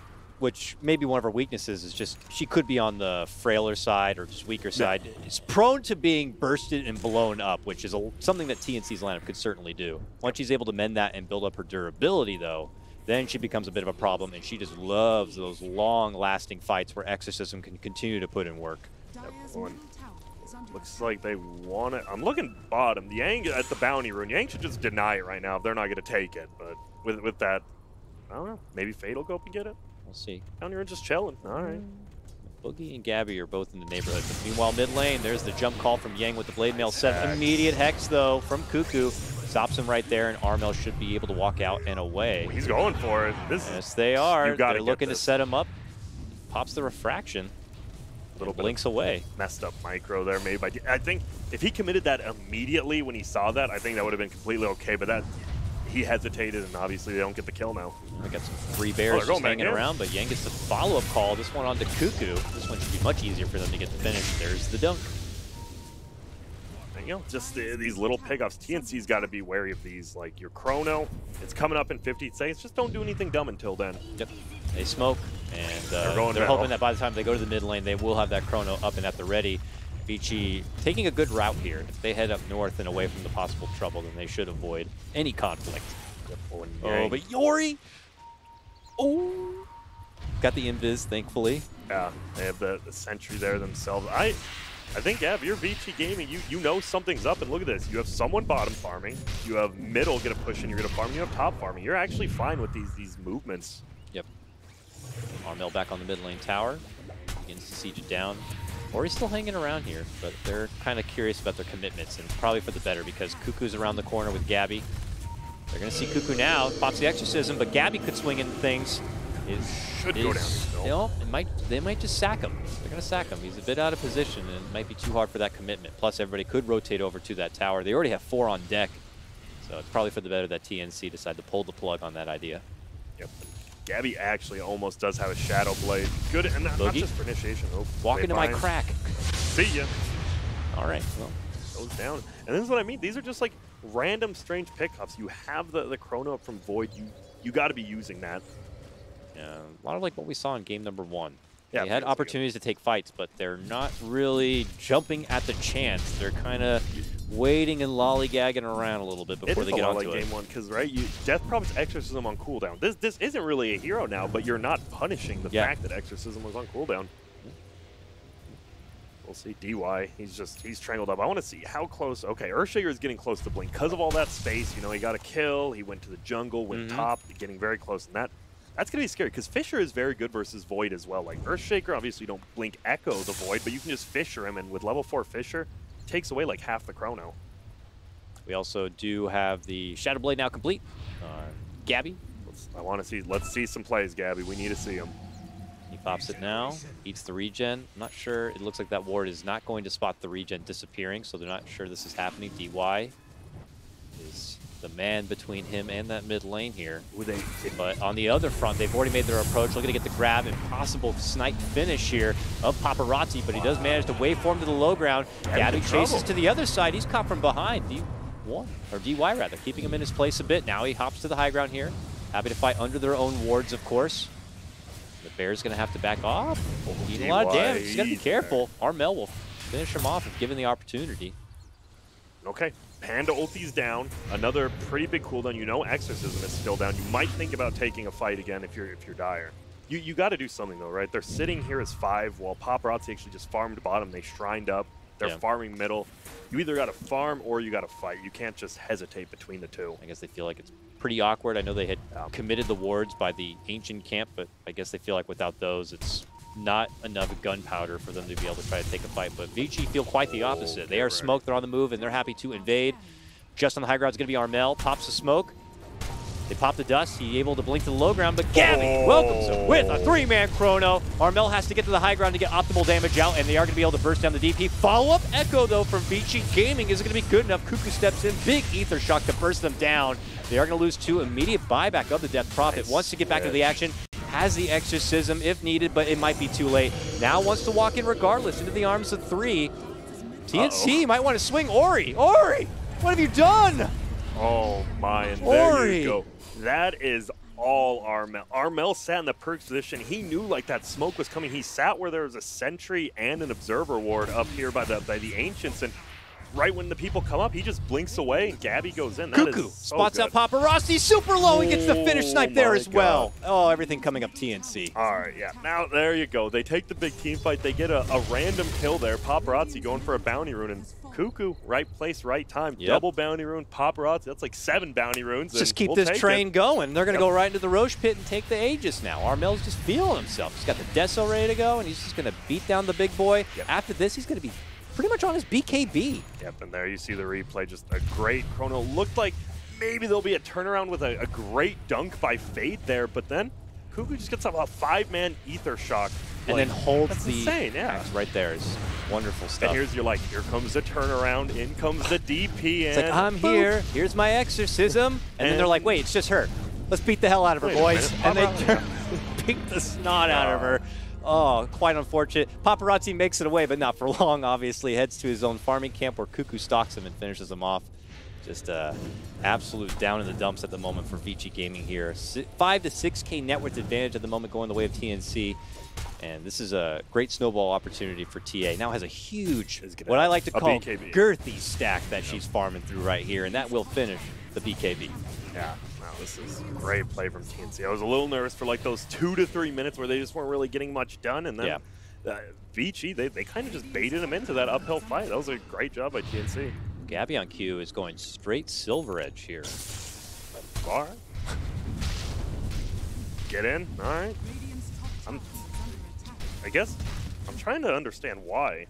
which maybe one of her weaknesses is just she could be on the frailer side or just weaker side. It's prone to being bursted and blown up, which is a, something that TNC's lineup could certainly do. Once she's able to mend that and build up her durability, though, then she becomes a bit of a problem, and she just loves those long-lasting fights where Exorcism can continue to put in work. One. Looks like they want it. I'm looking bottom. The Yang at the bounty rune. Yang should just deny it right now if they're not going to take it. But with with that, I don't know. Maybe Fate will go up and get it. We'll see. Bounty rune just chilling. All right. Mm. Boogie and Gabbi are both in the neighborhood. But meanwhile, mid lane, there's the jump call from Yang with the blade mail set. Immediate hex, though, from Kuku. Stops him right there, and Armel should be able to walk out and away. He's going for it. This Yes, they are. You gotta They're get looking to set him up. Pops the refraction. a little blinks away. messed up micro there made by. D- I think if he committed that immediately when he saw that, I think that would have been completely okay. But that he hesitated, and obviously they don't get the kill now. We got some three Oh, bears they're just going back hanging in. around, but Yang gets the follow-up call. This one on to Kuku. This one should be much easier for them to get the finish. There's the dunk. You know, just uh, these little pickups. TNC's got to be wary of these. Like your chrono, it's coming up in 50 seconds. Just don't do anything dumb until then. Yep. They smoke, and uh, They're they're hoping that by the time they go to the mid lane, they will have that chrono up and at the ready. Vici taking a good route here. If they head up north and away from the possible trouble, then they should avoid any conflict. Oh, Oh, but Yori! Oh! Got the invis, thankfully. Yeah, they have the, the sentry there themselves. I I think, yeah, if you're VT Gaming, you, you know something's up. And look at this. You have someone bottom farming. You have middle get a push and you're going to farm. You have top farming. You're actually fine with these these movements. Yep. Armel back on the mid lane tower. Begins to siege it down. Ori's still hanging around here, but they're kind of curious about their commitments, and probably for the better because Kuku's around the corner with Gabbi. They're going to see Kuku now. Pops the Exorcism, but Gabbi could swing into things. Is, Should go down still. You know, it might, they might just sack him. They're going to sack him. He's a bit out of position, and it might be too hard for that commitment. Plus, everybody could rotate over to that tower. They already have four on deck, so it's probably for the better that TNC decide to pull the plug on that idea. Yep. Gabbi actually almost does have a Shadow Blade. Good, and not, not just for initiation. Oh, Walk into my crack. See ya. All right. Well, Goes down. And this is what I mean. These are just like random strange pickups. You have the, the chrono up from Void. You you got to be using that. yeah, a lot of like what we saw in game number one. Yeah, they had opportunities to take fights, but they're not really jumping at the chance. They're kind of waiting and lollygagging around a little bit before they get onto like it. game one because right, you Death Prophet's Exorcism on cooldown. This this isn't really a hero now, but you're not punishing the Yeah. fact that Exorcism was on cooldown. We'll see. DY, he's just he's strangled up. I want to see how close. Okay, Earthshaker is getting close to Blink because of all that space. You know, he got a kill. He went to the jungle, went Mhm. top, getting very close, and that. That's gonna be scary because Fissure is very good versus Void as well. Like Earthshaker, obviously you don't blink echo the Void, but you can just Fissure him, and with level four Fissure, takes away like half the chrono. We also do have the Shadow Blade now complete. Uh, Gabbi, Let's, I want to see. Let's see some plays, Gabbi. We need to see them. he pops it now, eats the regen. I'm not sure. It looks like that ward is not going to spot the regen disappearing, so they're not sure this is happening. DY is the man between him and that mid lane here. Ooh, they, But on the other front, they've already made their approach, looking to get the grab and possible snipe finish here of Paparazi, but he does manage to waveform to the low ground. Gabbi chases trouble. to the other side. He's caught from behind. D1, or DY rather, keeping him in his place a bit. Now he hops to the high ground here. Happy to fight under their own wards, of course. The Bear's going to have to back off. Eating a lot of damage. He's got to be careful. Armel will finish him off if given the opportunity. Okay, Panda ulti's down. Another pretty big cooldown. You know Exorcism is still down. You might think about taking a fight again if you're if you're dire. You you got to do something though, right? They're sitting here as five while Paparazi actually just farmed bottom. They shrined up. They're Yeah. farming middle. You either got to farm or you got to fight. You can't just hesitate between the two. I guess they feel like it's pretty awkward. I know they had committed the wards by the ancient camp, but I guess they feel like without those, it's not enough gunpowder for them to be able to try to take a fight. But Vici feel quite the opposite. They are correct. smoked, they're on the move, and they're happy to invade. Just on the high ground is going to be Armel. Pops the smoke. They pop the dust. He able to blink to the low ground, but Gabbi Oh. welcomes him with a three-man chrono. Armel has to get to the high ground to get optimal damage out, and they are going to be able to burst down the DP. Follow-up Echo, though, from Vici Gaming isn't going to be good enough. Kuku steps in. Big Ether Shock to burst them down. They are going to lose two. Immediate buyback of the Death Prophet. Nice Wants to get back into the action. Has the Exorcism if needed, but it might be too late. Now wants to walk in regardless into the arms of three. TNC might want to swing Ori. Ori, what have you done? Oh my, and there Ori. you go. That is all Armel. Armel sat in the perk position. He knew like that smoke was coming. He sat where there was a sentry and an observer ward up here by the by the ancients, and right when the people come up, he just blinks away and Gabby goes in. That Kuku so spots good. out Paparazi super low. He gets the finish Oh snipe there my as well. Oh, everything coming up TNC. All right, yeah. Now there you go. They take the big team fight. They get a, a random kill there. Paparazi going for a bounty rune and. Kuku, right place, right time. Yep. Double bounty rune, paparazi. That's like seven bounty runes. Just keep we'll this take it. train going. They're going to Yep. go right into the Rosh pit and take the Aegis now. Armel's just feeling himself. He's got the Deso ready to go, and he's just going to beat down the big boy. Yep. After this, he's going to be pretty much on his BKB. Yep, and there you see the replay. Just a great chrono. Looked like maybe there'll be a turnaround with a, a great dunk by Fade there, but then Kuku just gets a five-man Ether Shock and Like, then holds that's the insane, yeah. axe right there. Is wonderful stuff. And stuff. here's your like, here comes the turnaround, in comes the DP, It's and like I'm boop. here. Here's my exorcism, and, then they're like, "Wait, it's just her. Let's beat the hell out of her, boys!" And they paparazi. turn, beat the snot out of her. Oh, quite unfortunate. Paparazi makes it away, but not for long. Obviously, heads to his own farming camp where Kuku stalks him and finishes him off. Just uh, absolute down in the dumps at the moment for Vici Gaming here. Si- five to six K net worth advantage at the moment going the way of TNC. And this is a great snowball opportunity for TA. Now has a huge, what I like to call BKB. girthy stack that she's farming through right here, and that will finish the BKB. Yeah, wow, this is great play from TNC. I was a little nervous for like those two to three minutes where they just weren't really getting much done, and then uh, Vici, they, they kind of just baited him into that uphill fight. That was a great job by TNC. Gabbi on Q is going straight silver edge here. All right. Get in. All right. I'm, I guess I'm trying to understand why.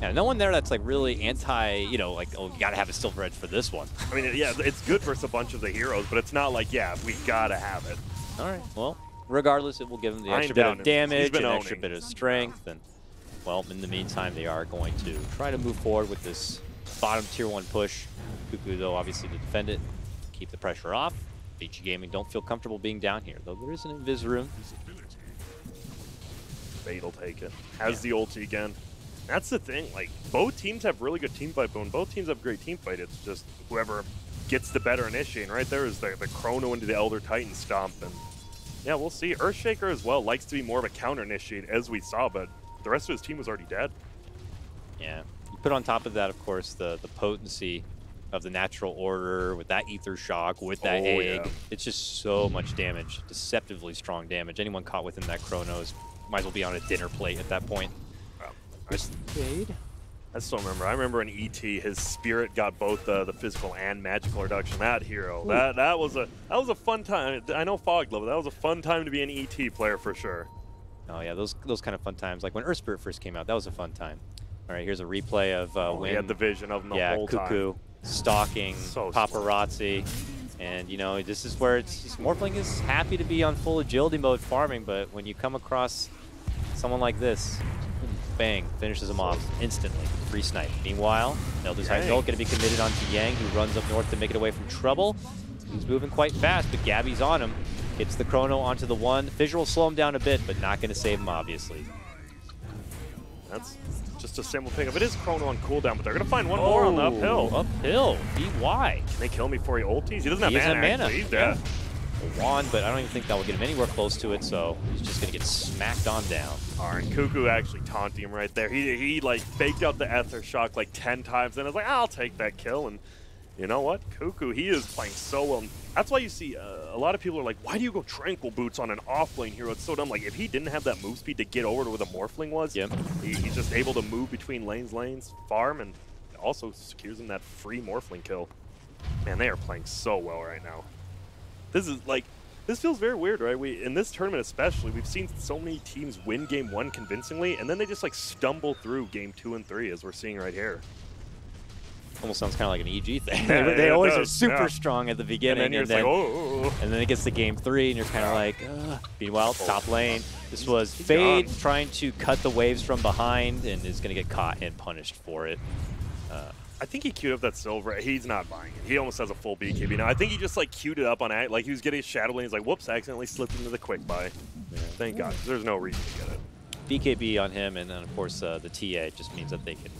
Yeah, no one there that's like really anti, you know, like, oh, you gotta have a silver edge for this one. I mean, yeah, it's good versus a bunch of the heroes, but it's not like, yeah, we gotta have it. All right, well, regardless, it will give them the extra bit of damage, an extra bit of strength, and, well, in the meantime, they are going to try to move forward with this bottom tier one push. Kuku, though, obviously to defend it, keep the pressure off. Vici Gaming don't feel comfortable being down here, though there is an invis room. Bait will take it. Has the ulti again. That's the thing. Like both teams have really good team fight, but when both teams have great team fight, it's just whoever gets the better initiate. And right there is the, the Chrono into the Elder Titan stomp, and yeah, we'll see. Earthshaker as well likes to be more of a counter initiate, as we saw, but the rest of his team was already dead. Yeah. You put on top of that, of course, the, the potency of the natural order with that ether shock, with that Oh, egg. yeah. It's just so much damage, deceptively strong damage. Anyone caught within that chronos might as well be on a dinner plate at that point. Wow. Just fade. I still remember. I remember in ET, his spirit got both uh, the physical and magical reduction. That hero, that that was a that was a fun time. I know Fog level. that was a fun time to be an ET player for sure. Oh yeah, those those kind of fun times. Like when Earth Spirit first came out, that was a fun time. All right, here's a replay of uh, Oh, when we had the vision of him the yeah, whole Kuku time. stalking So smart. paparazi. And you know, this is where it's just, Morphling is happy to be on full agility mode farming, but when you come across someone like this, bang, finishes him off instantly. Free snipe. Meanwhile, Elder's High. Jolt going to be committed onto Yang, who runs up north to make it away from trouble. He's moving quite fast, but Gabbi's on him. Hits the chrono onto the one. Fissure will slow him down a bit, but not going to save him, obviously. That's just a simple pickup. It is Chrono on cooldown, but they're gonna find one more on the uphill. Oh, Uphill. BY. Can they kill me before he ulties? He doesn't have He mana. doesn't have mana. He's dead. A wand, but I don't even think that will get him anywhere close to it, so he's just going to get smacked on down. All right, Kuku actually taunting him right there. He he like faked out the ether shock like ten times, and I was like, I'll take that kill. And you know what, Kuku, he is playing so well. That's why you see uh, a lot of people are like, why do you go tranquil boots on an offlane hero? It's so dumb. Like if he didn't have that move speed to get over to where the Morphling was, Yep. he, he's just able to move between lanes, lanes, farm, and also secures him that free Morphling kill. Man, they are playing so well right now. This is like, this feels very weird, right? We in this tournament especially, we've seen so many teams win game one convincingly, and then they just like stumble through game two and three, as we're seeing right here. Almost sounds kind of like an EG thing. Yeah, they they always are super yeah. strong at the And beginning, then and then, like, oh, oh, oh. and then it gets to game three, and you're kind of like, Ugh. Meanwhile, oh. top lane. This was Fade trying to cut the waves from behind, and is going to get caught and punished for it. I think he queued up that silver. He's not buying it. He almost has a full BKB now. I think he just like queued it up on like he was getting his shadow lane. He's like, whoops, I accidentally slipped into the quick buy. Thank God. there's no reason to get it. BKB on him, and then of course uh, the TA just means that they can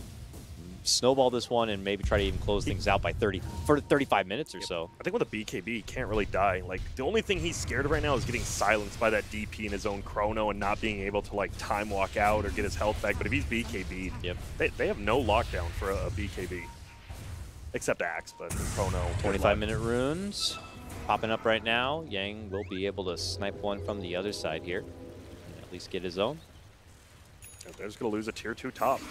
snowball this one and maybe try to even close things out by 30 for 35 minutes or so. I think with a BKB, he can't really die. Like the only thing he's scared of right now is getting silenced by that DP in his own chrono and not being able to like time walk out or get his health back. But if he's BKB, Yep. they, they have no lockdown for a, a BKB. Except Axe, but chrono. 25 minute runes popping up right now. Yang will be able to snipe one from the other side here. At least get his own. They're just going to lose a tier 2 top.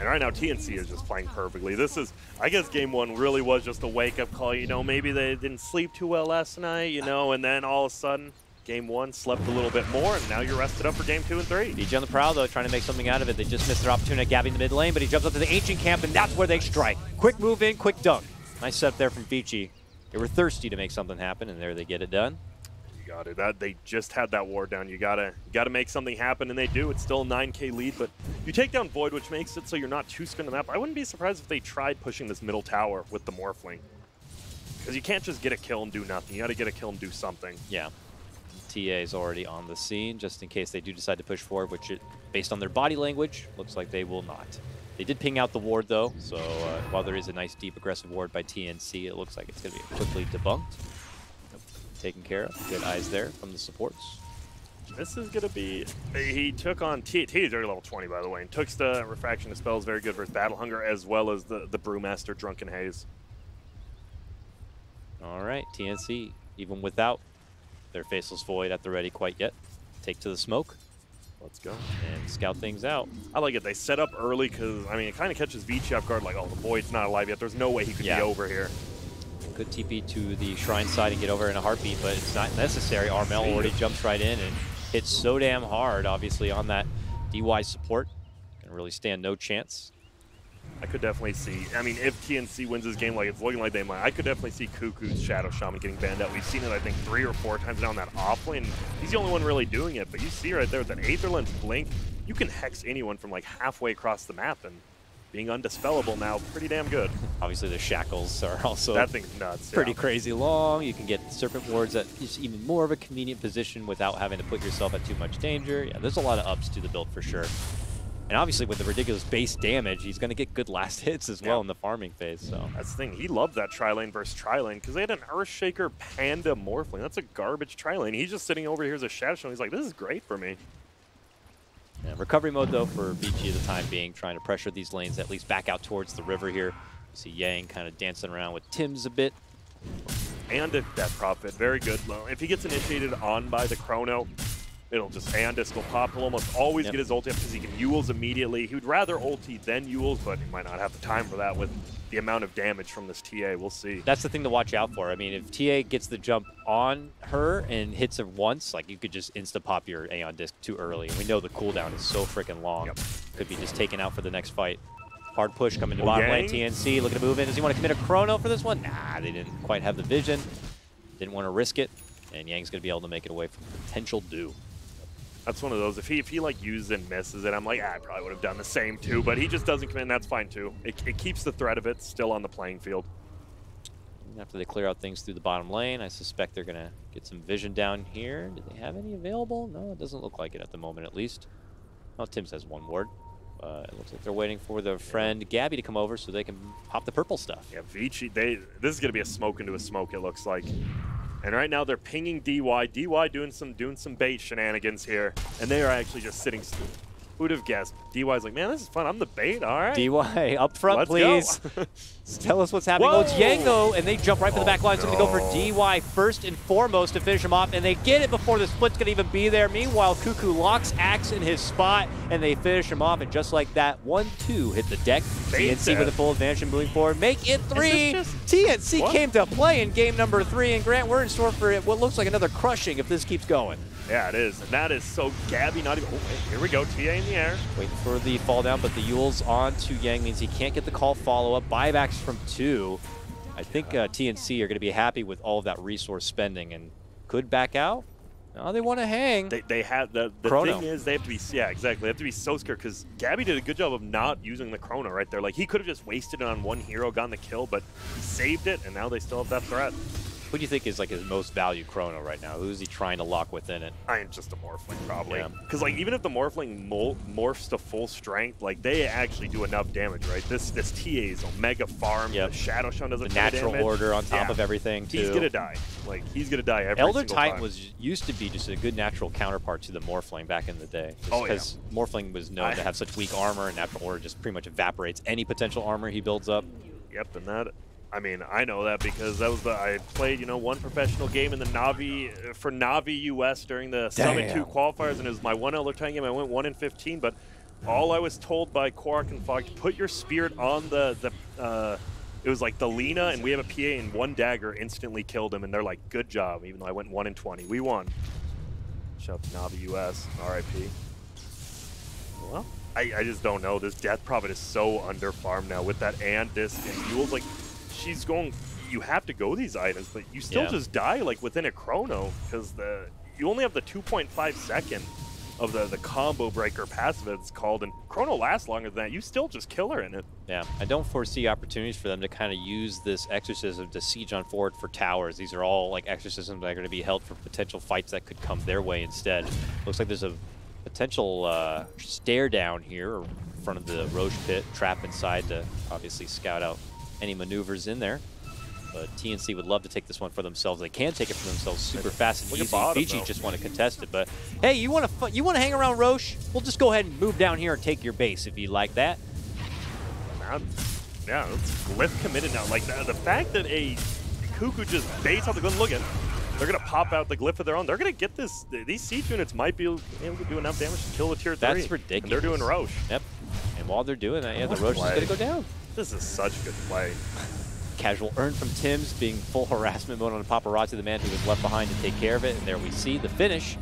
And right now, TNC is just playing perfectly. This is, I guess, game one really was just a wake up call. You know, maybe they didn't sleep too well last night, you know, and then all of a sudden, game one slept a little bit more, and now you're rested up for game two and three. BG on the prowl, though, trying to make something out of it. They just missed their opportunity at the mid lane, but he jumps up to the ancient camp, and that's where they strike. Quick move in, quick dunk. Nice setup there from Vici. They were thirsty to make something happen, and there they get it done. It. That they just had that ward down. You gotta you gotta make something happen, and they do. It's still a 9k lead, but you take down Void, which makes it so you're not too on the map. I wouldn't be surprised if they tried pushing this middle tower with the Morphling. Because you can't just get a kill and do nothing. You gotta get a kill and do something. Yeah. TA is already on the scene, just in case they do decide to push forward, which, it, based on their body language, looks like they will not. They did ping out the ward, though, so uh, while there is a nice, deep, aggressive ward by TNC, it looks like it's going to be quickly debunked. Taken care of. Good eyes there from the supports. This is gonna be. He took on T. T is already level 20, by the way, and took the refraction of spells very good versus Battle Hunger as well as the the Brewmaster Drunken Haze. All right, TNC, even without their Faceless Void at the ready quite yet, take to the smoke Let's go. and scout things out. I like it. They set up early because I mean it kind of catches Vici off guard. Like, oh, the Void's not alive yet. There's no way he could Yeah. be over here. Could TP to the shrine side and get over in a heartbeat, but it's not necessary. Armel already jumps right in and hits so damn hard, obviously, on that DY support. Can really stand no chance. I could definitely see. I mean, if TNC wins this game like it's looking like they might, I could definitely see Kuku's Shadow Shaman getting banned out. We've seen it, I think, three or four times now in that off lane. He's the only one really doing it, but you see right there with that Aether Lens blink, you can hex anyone from like halfway across the map, and being undispellable now, pretty damn good. Obviously, the shackles are also that thing's nuts. pretty yeah. crazy long. You can get Serpent Wards at just even more of a convenient position without having to put yourself at too much danger. Yeah, there's a lot of ups to the build for sure. And obviously, with the ridiculous base damage, he's going to get good last hits as well in the farming phase. So That's the thing. He loved that tri-lane versus tri-lane because they had an Earthshaker Panda Morphling. That's a garbage tri-lane. He's just sitting over here as a Shadow Shaman. He's like, this is great for me. Yeah, recovery mode though for Vici at the time being, trying to pressure these lanes at least back out towards the river here. You see Yang kind of dancing around with Tim's a bit. and a Death Prophet. Very good. If he gets initiated on by the Chrono, it'll just Andisk will pop. He'll almost always Yep. get his ulti up because he can Euls immediately. He would rather ulti than Euls, but he might not have the time for that with the amount of damage from this TA. We'll see. That's the thing to watch out for. I mean, if TA gets the jump on her and hits her once, like you could just insta pop your Aeon disc too early. And we know the cooldown is so freaking long. Yep. Could be just taken out for the next fight. Hard push coming to Oh, bottom lane. TNC looking to move in. Does he want to commit a chrono for this one? Nah, they didn't quite have the vision. Didn't want to risk it. And Yang's going to be able to make it away from potential do. That's one of those. If he if he like uses and misses it, I'm like, ah, I probably would have done the same too. But he just doesn't commit, and that's fine too. It, it keeps the threat of it still on the playing field. After they clear out things through the bottom lane, I suspect they're going to get some vision down here. Do they have any available? No, it doesn't look like it at the moment, at least. Well, Tim says one word. Uh, it looks like they're waiting for their friend Gabbi to come over so they can pop the purple stuff. Yeah, Vici, they this is gonna be a smoke into a smoke. It looks like. And right now they're pinging DY. DY doing some doing some bait shenanigans here, and they are actually just sitting. St- Who'd have guessed? DY's like, man, this is fun. I'm the bait. All right. DY, up front, Let's please. Tell us what's happening. Oh, it's Whoa! Yango, and they jump right for the Oh, back line. So they go for. Oh, DY first and foremost to finish him off, and they get it before the split's going to even be there. Meanwhile, Kuku locks Axe in his spot, and they finish him off. And just like that, 1-2 hit the deck. Bait TNC with a full advantage and moving forward. Make it three. TNC What? came to play in game number three, and Grant, we're in store for it. What looks like another crushing if this keeps going. Yeah, it is. And that is so Gabbi not even. Oh, wait, here we go. TA in the air. Waiting for the fall down, but the Eul's on to Yang means he can't get the call follow up. Buybacks from two. I think uh, TNC are going to be happy with all of that resource spending and could back out. No, they want to hang. They, they have the the thing is they have to be yeah exactly they have to be so scared because Gabbi did a good job of not using the chrono right there like he could have just wasted it on one hero gotten the kill but he saved it and now they still have that threat. Who do you think is like his most valued chrono right now? Who's he trying to lock within it? I am just a Morphling probably Yeah. because like even if the Morphling morphs to full strength like they actually do enough damage right this this TA is Omega farm Yep. the Shadow Shun doesn't do natural damage. order on top Yeah. of everything too. He's gonna die like he's gonna die every Elder Titan time. was used to be just a good natural counterpart to the Morphling back in the day. Just Oh, yeah. because Morphling was known I- to have such weak armor, and natural order just pretty much evaporates any potential armor he builds up. Yep, and that, I mean, I know that because that was the I played, you know, one professional game in the Navi for Navi US during the Summit Two qualifiers, and it was my one Elder Titan game. I went one in fifteen, but all I was told by Quark and Fog, to put your spirit on the the. Uh, it was like the Lina, and we have a PA, and one dagger instantly killed him, and they're like, "Good job!" Even though I went one in twenty, we won. Shout out to Navi US, RIP. Well, I, I just don't know. This Death Prophet is so under farmed now with that and disc and Eul's like she's going you have to go these items, but you still Yeah. just die like within a chrono because the you only have the 2.5 second of the the combo breaker passive it's called, and chrono lasts longer than that. You still just kill her in it. Yeah, I don't foresee opportunities for them to kind of use this exorcism to siege on forward for towers. These are all like exorcisms that are going to be held for potential fights that could come their way instead. Looks like there's a potential uh, stare down here in front of the Rosh pit, trap inside to obviously scout out any maneuvers in there. But TNC would love to take this one for themselves. They can take it for themselves super fast and Look easy. bottom, Fiji though. just want to contest it. But hey, you want to you want to hang around Rosh? We'll just go ahead and move down here and take your base if you like that. Now, yeah, it's glyph committed now. Like the, the fact that a Kuku just baits out the gun. Look at, they're gonna pop out the glyph of their own. They're gonna get this. These siege units might be able to do enough damage to kill the tier three. That's And ridiculous. they're doing Rosh. Yep. And while they're doing that, yeah, the Rosh is going to go down. This is such a good play. Casual earn from Tim's being full harassment mode on Paparazzi, the man who was left behind to take care of it. And there we see the finish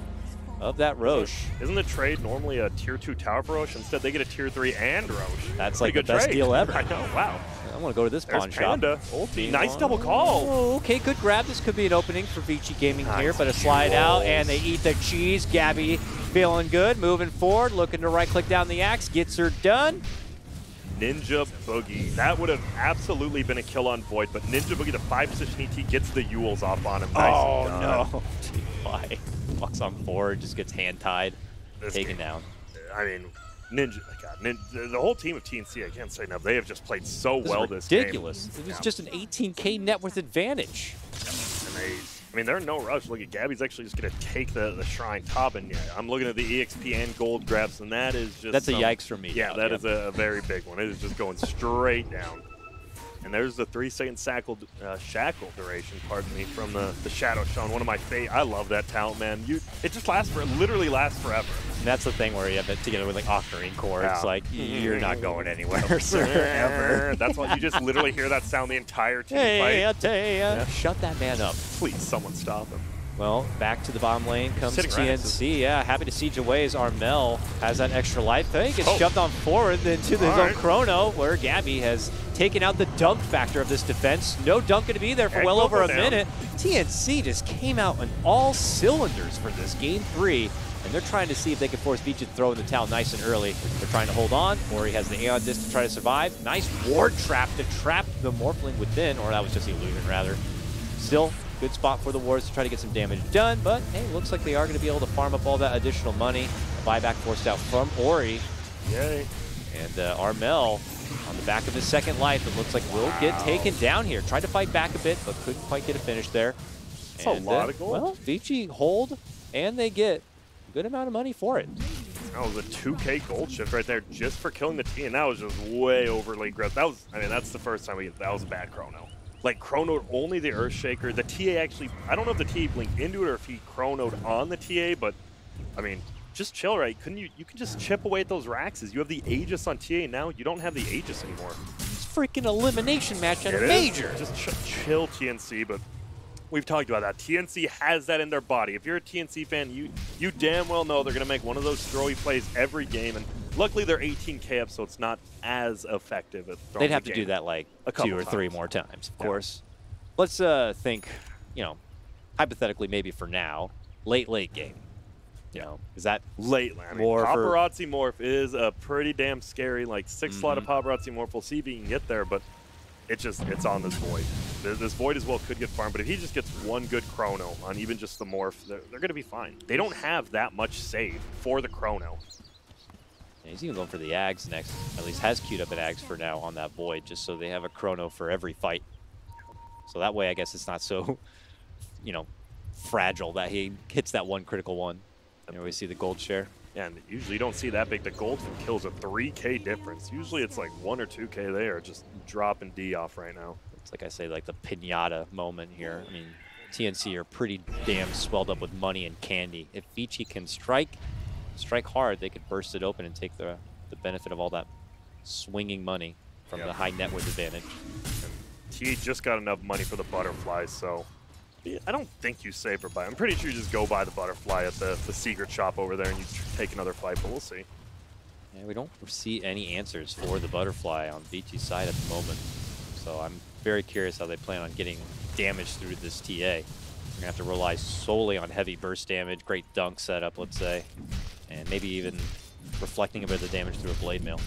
of that Rosh. Isn't the trade normally a tier two tower for Rosh? Instead, they get a tier three and Rosh. That's Pretty like the best trade. deal ever. I know. Wow. I want to go to this There's pawn shop. Panda. Ulti. Nice Oh, double call. Oh, okay, good grab. This could be an opening for Vici Gaming Nice here, but a slide out, and they eat the cheese. Gabbi feeling good, moving forward, looking to right click down the axe, gets her done. Ninja Boogie. That would have absolutely been a kill on Void, but Ninja Boogie, the five position ET, gets the Euls off on him. Nice oh no! Why? Walks on forward, just gets hand tied, This taken game- down. I mean, Ninja, oh God, Nin, the whole team of TNC, I can't say enough. They have just played so This well is this game. ridiculous. It was Yeah. just an 18k net worth advantage. And they, I mean, they're in no rush. Look at Gabbi's actually just going to take the, the shrine top, and yeah, I'm looking at the EXP and gold grabs, and that is just That's a yikes for me. Yeah, now, that Jeff. is a, a very big one. It is just going straight down. And there's the three second shackle, uh, shackle duration, pardon me, from the, the Shadow Shawn. One of my favorite. I love that talent, man. You, it just lasts for, it literally lasts forever. And that's the thing where you have it together with like Octarine Core. It's Yeah. like you're not going anywhere, sir, ever. That's why you just literally hear that sound the entire team Hey, fight. I ya, Yeah. shut that man up. Please, someone stop him. Well, back to the bottom lane comes TNC. Yeah, happy to see away as Armel has that extra life. Then he gets Oh. shoved on forward into the zone chrono, where Gabby has taken out the dunk factor of this defense. No dunk going to be there for Egg well over a down. minute. TNC just came out on all cylinders for this game three. And they're trying to see if they can force Beach to throw in the towel nice and early. They're trying to hold on, or he has the Aeon Disc to try to survive. Nice ward trap to trap the Morphling within, or that was just the illusion rather. Still, good spot for the Wards to try to get some damage done, but hey, looks like they are going to be able to farm up all that additional money. A buyback forced out from Ori, Yay. and uh, Armel on the back of his second life, it looks like will get taken down here. Tried to fight back a bit, but couldn't quite get a finish there. That's a lot of gold. Well, Vici hold, and they get a good amount of money for it. That was a 2K gold shift right there just for killing the T, and that was just way overly aggressive. That was, I mean, that's the first time we that was a bad chrono. Like chronoed only the Earthshaker. The TA actually, I don't know if the TA blinked into it or if he chronoed on the TA, but I mean, just chill, right? Couldn't you? You can just chip away at those Raxes. You have the Aegis on TA now. You don't have the Aegis anymore. It's freaking elimination match at It a is. major. Just ch- chill, TNC. But we've talked about that. TNC has that in their body. If you're a TNC fan, you you damn well know they're gonna make one of those throwy plays every game. And luckily, they're 18k up, so it's not as effective at throwing They'd have the to do that like A two or three more times, of Yeah. course. Let's uh, think, you know, hypothetically, maybe for now, late, late game. You know, is that late. I mean, More for- paparazi morph is a pretty damn scary. Like 6 slot of Mm-hmm. paparazi morph. We'll see if he can get there, but it just it's on this void. Th- This void as well could get farmed, but if he just gets one good chrono on even just the morph, they're, they're gonna be fine. They don't have that much save for the chrono. Yeah, he's even going for the Ags next. At least has queued up an Ags for now on that Void, just so they have a chrono for every fight. So that way, I guess it's not so, you know, fragile that he hits that one critical one. There we see the gold share. And usually you don't see that big. The gold from kills a 3k difference. Usually it's like 1 or 2k. They are just dropping D off right now. It's like I say, like the pinata moment here. I mean, TNC are pretty damn swelled up with money and candy. If Vici can strike, strike hard, they could burst it open and take the, the benefit of all that swinging money from Yep. the high net worth advantage. T just got enough money for the butterflies, so I don't think you save her buy. I'm pretty sure you just go buy the butterfly at the, the secret shop over there and you take another fight, but we'll see. Yeah, we don't see any answers for the butterfly on Vici's side at the moment. So I'm very curious how they plan on getting damage through this TA. You're gonna have to rely solely on heavy burst damage, great dunk setup, let's say, and maybe even reflecting a bit of the damage through a blade mail.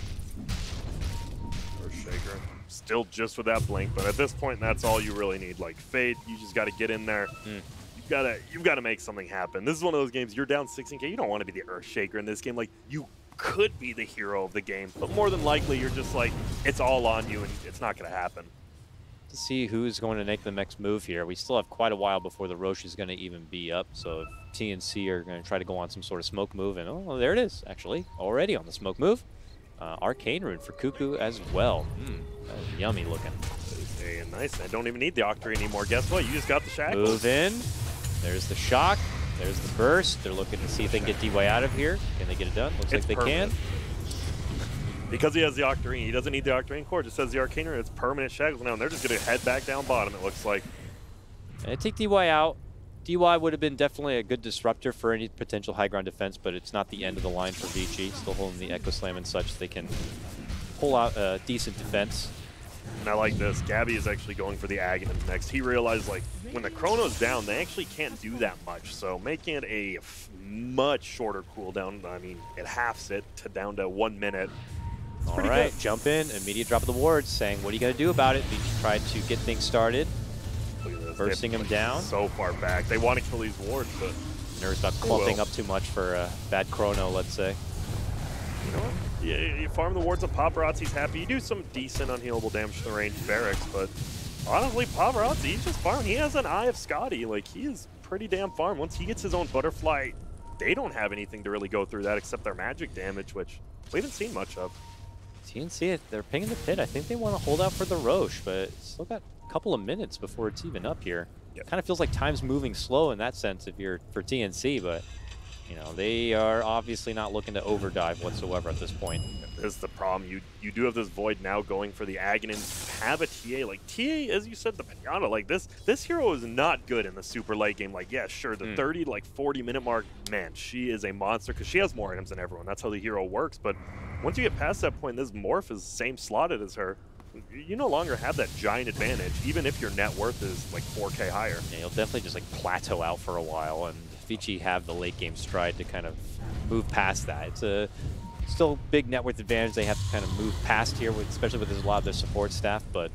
Or Shaker. Still just with that blink, but at this point, that's all you really need. Like Fade, you just got to get in there. Mm. You've got to you've got to make something happen. This is one of those games you're down 16k. You don't want to be the Earth Shaker in this game. Like you could be the hero of the game, but more than likely, you're just like it's all on you, and it's not going to happen. To see who's going to make the next move here. We still have quite a while before the Rosh is going to even be up. So if TNC are going to try to go on some sort of smoke move, and oh, there it is, actually, already on the smoke move. Uh, Arcane Rune for Kuku as well. Is yummy looking. Hey, nice. I don't even need the Octarine anymore. Guess what? You just got the shackles. Move in. There's the shock. There's the burst. They're looking to see if they can get D-Way out of here. Can they get it done? Looks It's like they permanent. can. Because he has the Octarine, he doesn't need the Octarine core. Just says the Arcane Rune. It's permanent shackles now, and they're just going to head back down bottom. It looks like. And I take DY out. DY would have been definitely a good disruptor for any potential high ground defense, but it's not the end of the line for Vici. Still holding the Echo Slam and such. They can pull out a decent defense. And I like this. Gabbi is actually going for the Aghanim next. He realized, like, when the Chrono's down, they actually can't do that much. So making it a f- much shorter cooldown, I mean, it halves it to down to one minute. All pretty good. jump in. Immediate drop of the wards, saying, what are you going to do about it? Vici tried to get things started. Bursting him down. So far back. They want to kill these wards, but about Oh, clumping up too much for a bad chrono, let's say. you know what? You, you farm the wards of Paparazi's happy. You do some decent unhealable damage to the range barracks, but honestly, Paparazi, he's just farming. He has an eye of Skadi. Like, he is pretty damn farm. Once he gets his own butterfly, they don't have anything to really go through that except their magic damage, which we haven't seen much of. TNC, they're pinging the pit. I think they want to hold out for the Rosh, but still got couple of minutes before it's even up here. Yep. Kind of feels like time's moving slow in that sense if you're for TNC, but you know they are obviously not looking to overdive whatsoever at this point. This is the problem. You you do have this void now going for the Aghanim. You have a TA. Like TA, as you said, the Pinata, like this this hero is not good in the super late game. Like, yeah, sure, the Hmm. 30 like 40 minute mark, man, she is a monster because she has more items than everyone. That's how the hero works. But once you get past that point, this morph is same slotted as her. You no longer have that giant advantage, even if your net worth is like 4k higher. Yeah, you'll definitely just like plateau out for a while, and Vici have the late game stride to kind of move past that. It's a still big net worth advantage they have to kind of move past here, with, especially with a lot of their support staff, but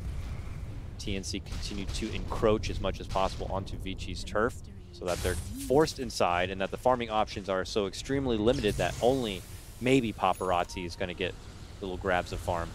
TNC continue to encroach as much as possible onto Vici's turf so that they're forced inside and that the farming options are so extremely limited that only maybe Paparazi is going to get little grabs of farm.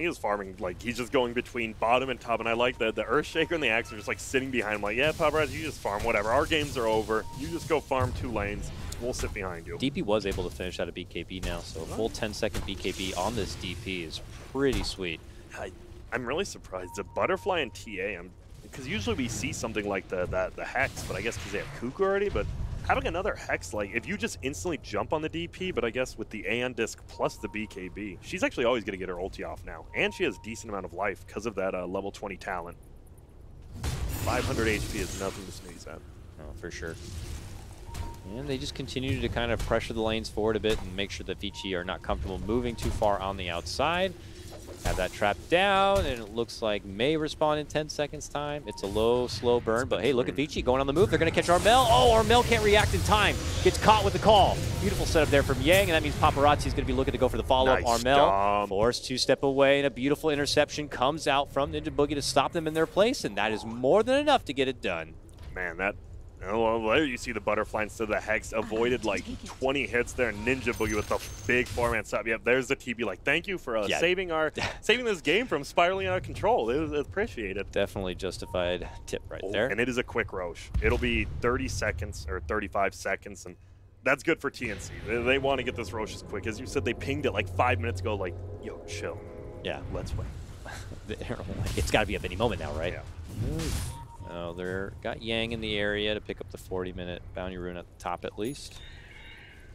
He is farming, like, he's just going between bottom and top, and I like that the Earthshaker and the Axe are just, like, sitting behind him, like, yeah, Paparazi, you just farm, whatever. Our games are over. You just go farm two lanes. We'll sit behind you. DP was able to finish out a BKB now, so a full 10 second BKB on this DP is pretty sweet. I, I'm really surprised. The Butterfly and TA, I'm, because usually we see something like the, the, the Hex, but I guess because they have Kuku already, but having another Hex, like, if you just instantly jump on the DP, but I guess with the Aeon Disc plus the BKB, she's actually always going to get her ulti off now. And she has a decent amount of life because of that uh, level 20 talent. 500 HP is nothing to sneeze at. Oh, for sure. And they just continue to kind of pressure the lanes forward a bit and make sure that Vici are not comfortable moving too far on the outside. Have that trap down, and it looks like May respawn in 10 seconds time. It's a low, slow burn, but hey, look at Vici going on the move. They're going to catch Armel. Oh, Armel can't react in time. Gets caught with the call. Beautiful setup there from Yang, and that means Paparazi is going to be looking to go for the follow-up. Nice Armel job. forced to step away, and a beautiful interception comes out from Ninja Boogie to stop them in their place, and that is more than enough to get it done. Man, that. Oh, well, there you see the butterfly instead of the hex avoided like 20 hits there. Ninja Boogie with the big four-man stop. Yep, there's the TB. Like, thank you for uh, Yeah. saving our saving this game from spiraling out of control. It was appreciated. Definitely justified tip right Oh, there. And it is a quick Rosh. It'll be 30 seconds or 35 seconds, and that's good for TNC. They, they want to get this Rosh as quick. As you said, they pinged it like five minutes ago. Like, yo, chill. Yeah, Let's win. it's got to be up any moment now, right? Yeah. Oh, they're got Yang in the area to pick up the 40-minute bounty rune at the top at least.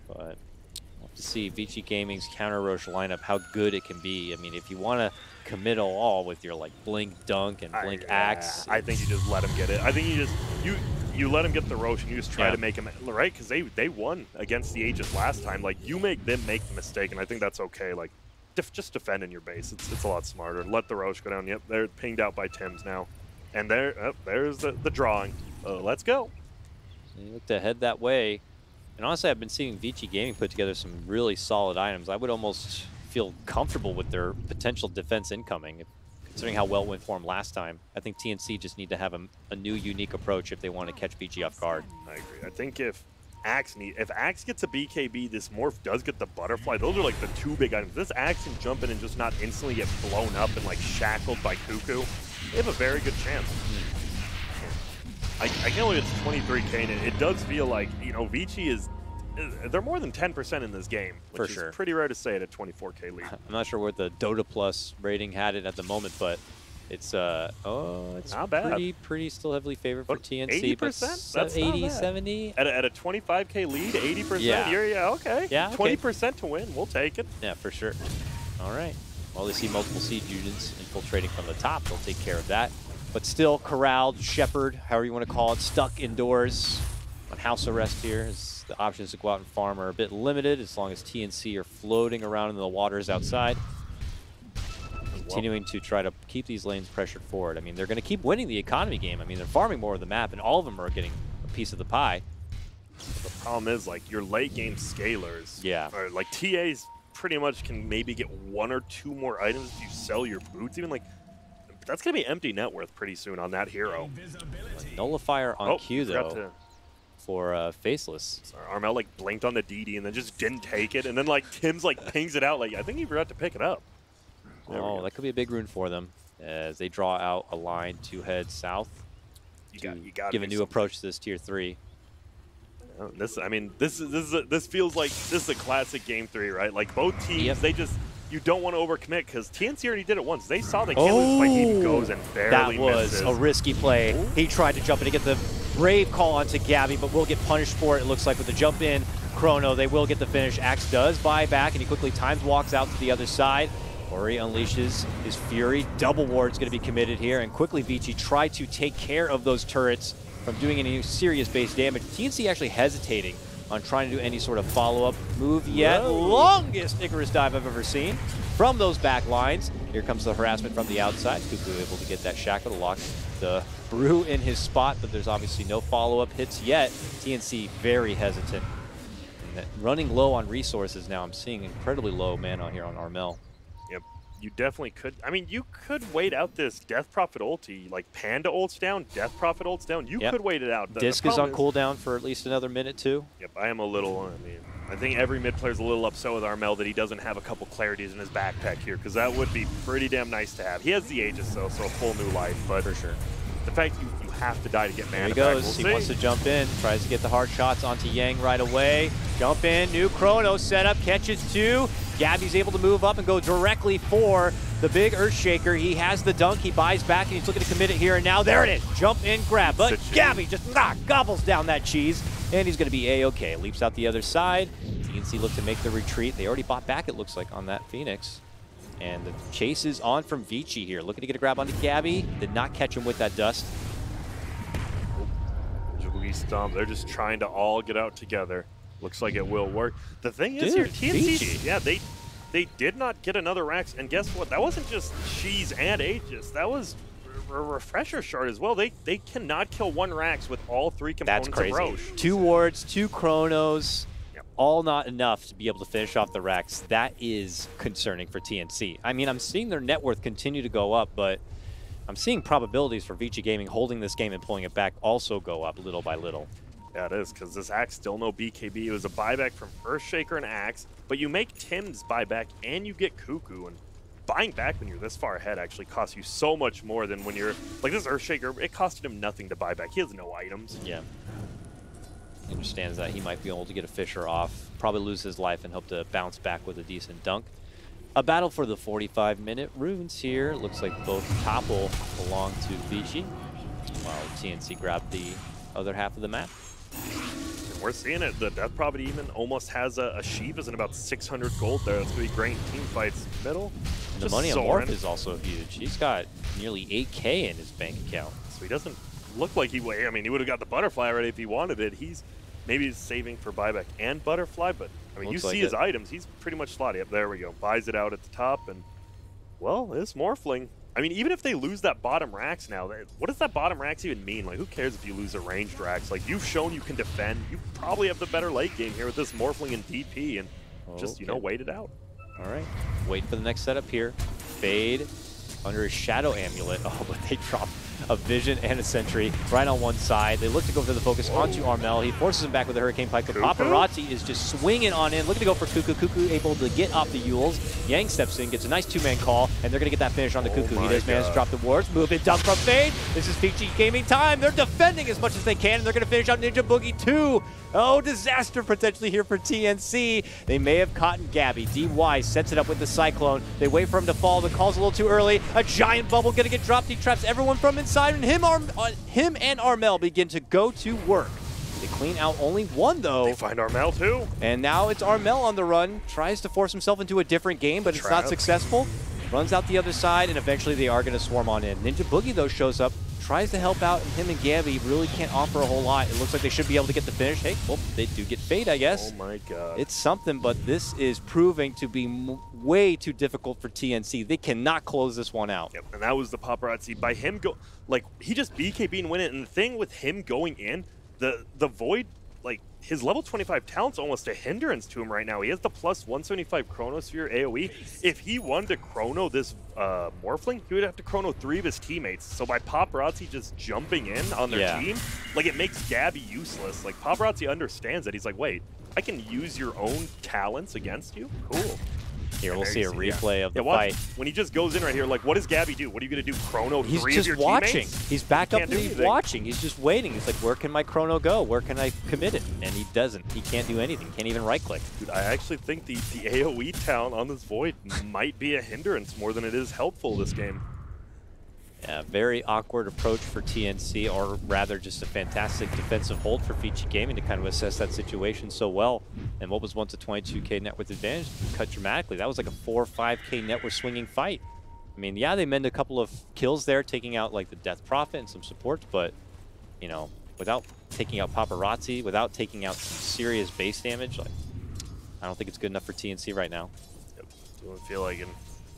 But we'll have to see Vici Gaming's counter Rosh lineup how good it can be. I mean, if you want to commit all with your like blink dunk and blink I, axe, I think you just let him get it. I think you just you you let him get the Rosh and you just try Yeah. to make him right because they they won against the Aegis last time. Like you make them make the mistake, and I think that's okay. Like def- just defend in your base. It's, it's a lot smarter. Let the Rosh go down. Yep, they're pinged out by Tim's now. And there, oh, there's the, the drawing. Uh, let's go. They look to head that way. And honestly, I've been seeing Vici Gaming put together some really solid items. I would almost feel comfortable with their potential defense incoming, considering how well it went for them last time. I think TNC just need to have a, a new, unique approach if they want to catch Vici off guard. I agree. I think if Axe need, if Axe gets a BKB, this Morph does get the Butterfly. Those are like the two big items. This Axe can jump in and just not instantly get blown up and like shackled by Kuku. They have a very good chance. I, I can't believe it's 23k, and it, it does feel like you know Vici is. uh, They're more than 10% in this game, which For is sure. pretty rare to say at a 24k lead. I'm not sure what the Dota Plus rating had it at the moment, but it's uh oh it's Not bad. pretty pretty still heavily favored for But TNC. but 80%? That's not 80, bad. 70. At a, at a 25k lead, 80%, Yeah. you're yeah okay. Yeah, okay. 20% to win, we'll take it. Yeah, for sure. All right. Well, they see multiple siege units infiltrating from the top. They'll take care of that. But still corralled, shepherd, however you want to call it, stuck indoors on house arrest here. The options to go out and farm are a bit limited as long as TNC are floating around in the waters outside. Continuing to try to keep these lanes pressured forward. I mean, they're going to keep winning the economy game. I mean, they're farming more of the map, and all of them are getting a piece of the pie. The problem is like your late game scalers. Yeah. Or like TAs pretty much can maybe get one or two more items if you sell your boots. Even like that's gonna be empty net worth pretty soon on that hero. Nullifier on oh, cue, though, to- for uh, Faceless. sorry, Armel like blinked on the DD and then just didn't take it, and then like Tims like pings it out. Like I think he forgot to pick it up. There Oh, that could be a big rune for them as they draw out a line to head south You to got you got give a new approach to this tier three. Oh, this I mean this is this is a, this feels like this is a classic game three, right? Like both teams Yep. they just. You don't want to overcommit because TNC already did it once. They saw they can't lose by he Oh, goes and That was misses. a risky play. He tried to jump in to get the brave call onto Gabbi, but will get punished for it. It looks like with the jump in chrono, they will get the finish. Axe does buy back, and he quickly times walks out to the other side. Ori unleashes his fury. Double ward's going to be committed here, and quickly Vici tried to take care of those turrets from doing any serious base damage. TNC actually hesitating on trying to do any sort of follow-up move yet. Whoa. Longest Icarus dive I've ever seen from those back lines. Here comes the harassment from the outside. Kuku able to get that shackle to lock the brew in his spot, but there's obviously no follow-up hits yet. TNC very hesitant. Running low on resources now. I'm seeing incredibly low mana here on Armel. You definitely could. I mean, you could wait out this Death Prophet ulti. Like Panda ults down, Death Prophet ults down. You Yep. could wait it out. The- the Disc is on problem cooldown for at least another minute too. Yep, I am a little. I mean, I think every mid player's a little upset with Armel that he doesn't have a couple clarities in his backpack here, because that would be pretty damn nice to have. He has the Aegis though, so a full new life. But For sure. the fact you have to die to get mana There he goes. we'll he see. wants to jump in. Tries to get the hard shots onto Yang right away. Jump in. New chrono setup. Catches two. Gabbi's able to move up and go directly for the big Earthshaker. He has the dunk. He buys back and he's looking to commit it here and now. There it is. Jump in, grab. But It's a cheese. Gabbi just ah, gobbles down that cheese. And he's going to be A-OK. Leaps out the other side. TNC look to make the retreat. They already bought back, it looks like, on that Phoenix. And the chase is on from Vici here. Looking to get a grab onto Gabbi. Did not catch him with that dust. Stomp. They're just trying to all get out together. Looks like it will work. The thing is Dude, here, TNC, Vici. yeah, they they did not get another Rax, and guess what? That wasn't just Cheese and Aegis. That was a refresher shard as well. They they cannot kill one Rax with all three components That's crazy. of Rosh. Two wards, two chronos, Yep. all not enough to be able to finish off the Rex. That is concerning for TNC. I mean, I'm seeing their net worth continue to go up, but I'm seeing probabilities for Vici Gaming holding this game and pulling it back also go up little by little. Yeah, it is, because this Axe still no BKB. It was a buyback from Earthshaker and Axe, but you make Tim's buyback and you get Kuku, and buying back when you're this far ahead actually costs you so much more than when you're, like this Earthshaker, it costed him nothing to buy back. He has no items. Yeah. He understands that he might be able to get a Fissure off, probably lose his life and hope to bounce back with a decent dunk. A battle for the 45 minute runes here. Looks like both topple belong to Vici, while TNC grabbed the other half of the map. And we're seeing it. The Death Prophet even almost has a, a Shiva's and about 600 gold there. That's going to be great team fights middle. And the money on soaring. Morph is also huge. He's got nearly 8k in his bank account. So he doesn't look like he. I mean, he would have got the butterfly already if he wanted it. He's maybe saving for buyback and butterfly, but I mean, you see like his it. items. He's pretty much slotty. Yep, there we go. Buys it out at the top, and well, this Morphling. I mean, even if they lose that bottom racks now, what does that bottom racks even mean? Like, who cares if you lose a ranged racks? Like, you've shown you can defend. You probably have the better late game here with this Morphling and DP, and just you know wait it out. All right. Wait for the next setup here. Fade under a Shadow Amulet. Oh, but they drop a Vision and a Sentry right on one side. They look to go for the focus onto Armel. He forces him back with a Hurricane Pike, but Paparazi is just swinging on in, looking to go for Kuku. Kuku able to get off the Euls. Yang steps in, gets a nice two-man call, and they're going to get that finish on the Oh Kuku. He does manage to drop the wards, move it, dump from Fade. This is Vici Gaming time. They're defending as much as they can, and they're going to finish out Ninja Boogie 2. Oh, disaster potentially here for TNC. They may have caught Gabbi. DY sets it up with the Cyclone. They wait for him to fall. The call's a little too early. A giant bubble going to get dropped. He traps everyone from inside, and him, Arm- uh, him and Armel begin to go to work. They clean out only one, though. They find Armel too. And now it's Armel on the run. Tries to force himself into a different game, but it's not successful. Runs out the other side, and eventually they are going to swarm on in. Ninja Boogie, though, shows up, tries to help out, and him and Gabbi really can't offer a whole lot. It looks like they should be able to get the finish. Hey, well, they do get fade, I guess. Oh my god. It's something, but this is proving to be m- way too difficult for TNC. They cannot close this one out. Yep, and that was the paparazi. By him go, like he just BKB and win it. And the thing with him going in, the the void, like his level 25 talent's almost a hindrance to him right now. He has the plus 175 Chronosphere AOE. If he wanted to Chrono this uh, Morphling, he would have to Chrono three of his teammates. So by paparazi just jumping in on their Yeah. team, like it makes Gabbi useless. Like paparazi understands that. He's like, wait, I can use your own talents against you. Cool. Here, And we'll see a yeah. replay of Yeah, the watch. fight. When he just goes in right here, like, what does Gabbi do? What are you going to do? Chrono He's just watching. teammates? He's back up and he's watching. He's just waiting. He's like, where can my chrono go? Where can I commit it? And he doesn't. He can't do anything. Can't even right click. Dude, I actually think the, the AoE town on this Void might be a hindrance more than it is helpful this game. Yeah, very awkward approach for TNC, or rather just a fantastic defensive hold for Vici Gaming to kind of assess that situation so well. And what was once a 22k net worth advantage cut dramatically. That was like a 4 or 5k net worth swinging fight. I mean, yeah, they mend a couple of kills there, taking out like the Death Prophet and some supports, but, you know, without taking out Paparazi, without taking out some serious base damage, like, I don't think it's good enough for TNC right now. Yep. Don't feel like it.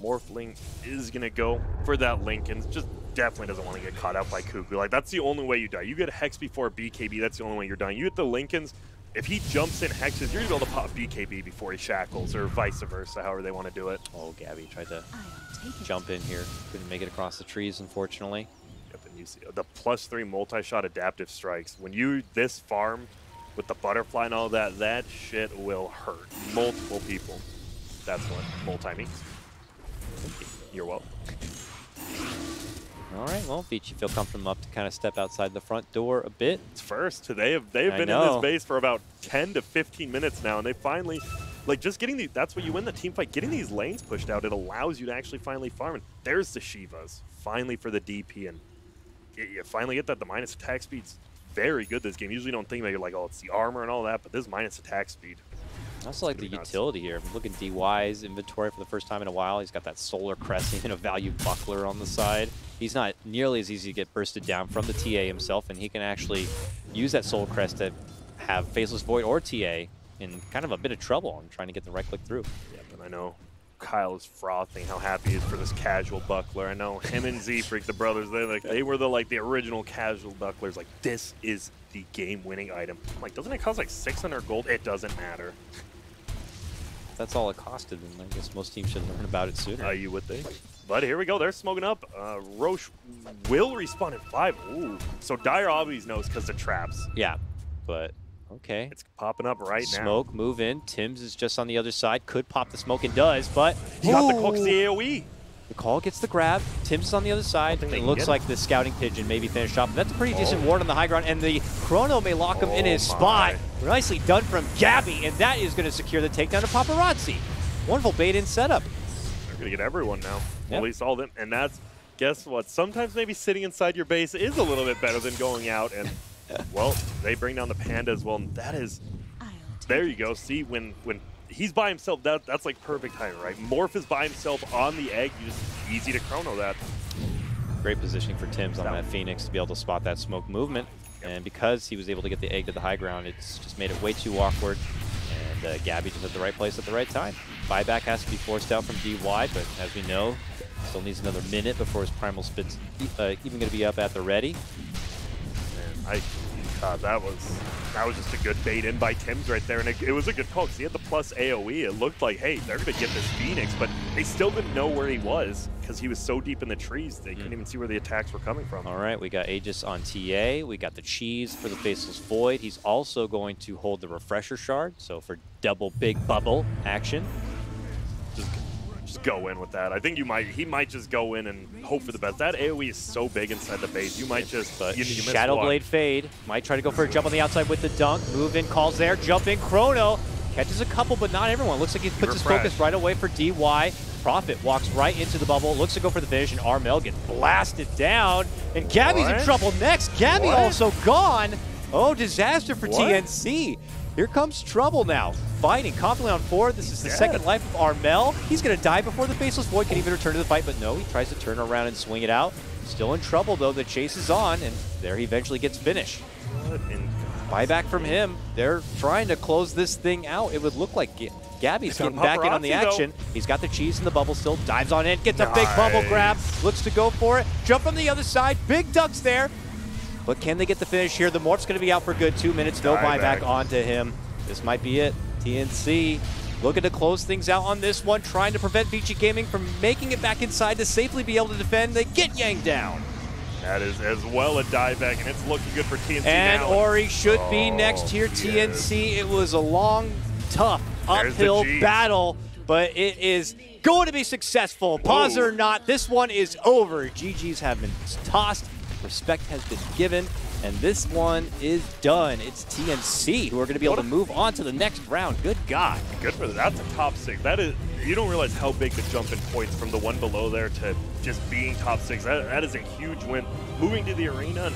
Morphling is going to go for that Linken. Just definitely doesn't want to get caught out by Kuku. Like, that's the only way you die. You get a Hex before BKB, that's the only way you're dying. You hit the Linkens, if he jumps in Hexes, you're going to be able to pop BKB before he shackles, or vice versa, however they want to do it. Oh, Gabbi tried to jump in here. Couldn't make it across the trees, unfortunately. Yep, and you see the plus three multi-shot adaptive strikes. When you this farm with the butterfly and all that, that shit will hurt multiple people. That's what multi means. You're welcome. All right, well, Vici feel comfortable enough to kind of step outside the front door a bit. It's first. They have they have been in this base for about 10 to 15 minutes now, and they finally, like, just getting the. That's what you win the team fight. Getting these lanes pushed out, it allows you to actually finally farm. And there's the Shivas finally for the DP, and you, finally get that. The minus attack speed's very good this game. Usually, don't think about it, you're like, oh, it's the armor and all that, but this minus attack speed. I also like the nuts. utility here. I'm looking DY's inventory for the first time in a while. He's got that solar crest, and a value buckler on the side. He's not nearly as easy to get bursted down from the TA himself, and he can actually use that solar crest to have Faceless Void or TA in kind of a bit of trouble on trying to get the right click through. Yep, and I know Kyle is frothing how happy he is for this casual buckler. I know him and Z Freak, the brothers, they like they were the like the original casual bucklers. Like this is the game-winning item. I'm like, doesn't it cost like 600 gold? It doesn't matter. That's all it costed, then I guess most teams should learn about it sooner. Uh, you would think. But here we go. They're smoking up. Uh, Rosh will respawn in five. Ooh. So Dire obviously knows because the traps. yeah, but okay. It's popping up right now. Smoke, move in. Tims is just on the other side. Could pop the smoke and does, but He got the the AoE. The call gets the grab. Tims on the other side. It looks get like the scouting pigeon maybe finished off. That's a pretty oh. decent Oh. ward on the high ground, and the chrono may lock him in Oh his spot. Nicely done from Gabbi, and that is going to secure the takedown of Paparazi. Wonderful bait in setup. They're gonna get everyone now. Yep. At least all of them. And that's guess what? Sometimes maybe sitting inside your base is a little bit better than going out. And well, they bring down the panda as well. And that is there you go. See when when he's by himself, that that's like perfect timing, right? Morph is by himself on the egg. You just easy to chrono that. Great positioning for Tims on That- Phoenix to be able to spot that smoke movement. And because he was able to get the egg to the high ground, it's just made it way too awkward. And And uh, Gabbi just at the right place at the right time. Buyback has to be forced out from DY, but as we know, still needs another minute before his Primal Split's uh, even going to be up at the ready. Man, I God, that was that was just a good bait in by Tims right there, and it, it was a good call because he had the plus AOE. It looked like, hey, they're gonna get this Phoenix, but they still didn't know where he was because he was so deep in the trees they couldn't mm-hmm. even see where the attacks were coming from. All right, we got Aegis on TA. We got the Cheese for the Faceless Void. He's also going to hold the Refresher Shard, so for double big bubble action. Just, go in with that. I think you might. He might just go in and hope for the best. That AOE is so big inside the base. You might just. But you, you Shadow. Blade Fade might try to go for a jump on the outside with the dunk. Move in, calls there, jump in, Chrono. Catches a couple, but not everyone. Looks like he puts his focus right away for DY. Prophet walks right into the bubble, looks to go for the finish, and Armel gets blasted down. And Gabbi's in trouble next. Gabbi What? also gone. Oh, disaster for What? TNC. Here comes trouble now. Fighting confidently on four. This is the Yes. second life of Armel. He's going to die before the Faceless Void can even return to the fight, but no, he tries to turn around and swing it out. Still in trouble, though. The chase is on, and there he eventually gets finished. Buyback from him. They're trying to close this thing out. It would look like G- Gabbi's getting back in on the paparazi, though. action. He's got the cheese and the bubble still. Dives on in, gets a big bubble grab. Looks to go for it. Jump from the other side. Big ducks there. But can they get the finish here? The Morph's going to be out for good two minutes. No Buyback. onto him. This might be it. TNC looking to close things out on this one, trying to prevent Vici Gaming from making it back inside to safely be able to defend. They get Yang down. That is as well a dive back, and it's looking good for TNC And now. Ori should be Oh, next here. yes. TNC, it was a long, tough, uphill battle, but it is going to be successful. Pause Whoa. or not, this one is over. GGs have been tossed, respect has been given, and this one is done. It's TNC who are going to be able to move on to the next round. Good God. Good for that. That's a top six. That is. You don't realize how big the jump in points from the one below there to just being top six. That, that is a huge win. Moving to the arena,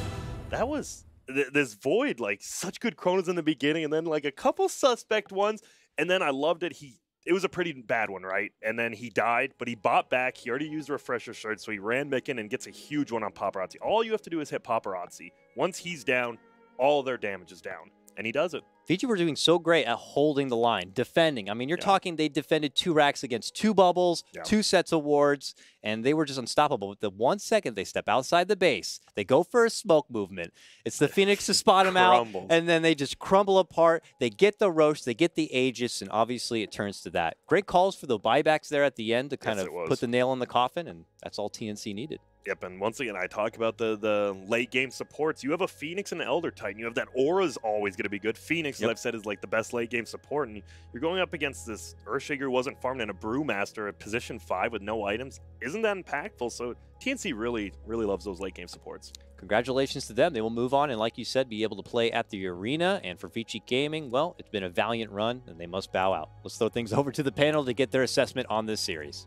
that was th- this void. Like such good chronos in the beginning, and then like a couple suspect ones, and then I loved it. He. It was a pretty bad one, right? And then he died, but he bought back. He already used a refresher shard, so he ran Micken and gets a huge one on Paparazi. All you have to do is hit Paparazi. Once he's down, all their damage is down, and he does it. Vici were doing so great at holding the line, defending. I mean, you're Yeah. talking they defended two racks against two bubbles, Yeah. two sets of wards, and they were just unstoppable. But the one second they step outside the base, they go for a smoke movement. It's the Phoenix to spot them out, and then they just crumble apart. They get the Rosh, they get the Aegis, and obviously it turns to that. Great calls for the buybacks there at the end to kind Yes, of put the nail in the coffin, and that's all TNC needed. Yep, and once again, I talk about the the late game supports. You have a Phoenix and an Elder Titan. You have that Aura's always going to be good. Phoenix, Yep. I've said, is like the best late game support, and you're going up against this who wasn't farmed and a Brewmaster at position five with no items. Isn't that impactful? So TNC really, really loves those late game supports. Congratulations to them. They will move on and, like you said, be able to play at the arena. And for Vici Gaming, well, it's been a valiant run and they must bow out. Let's throw things over to the panel to get their assessment on this series.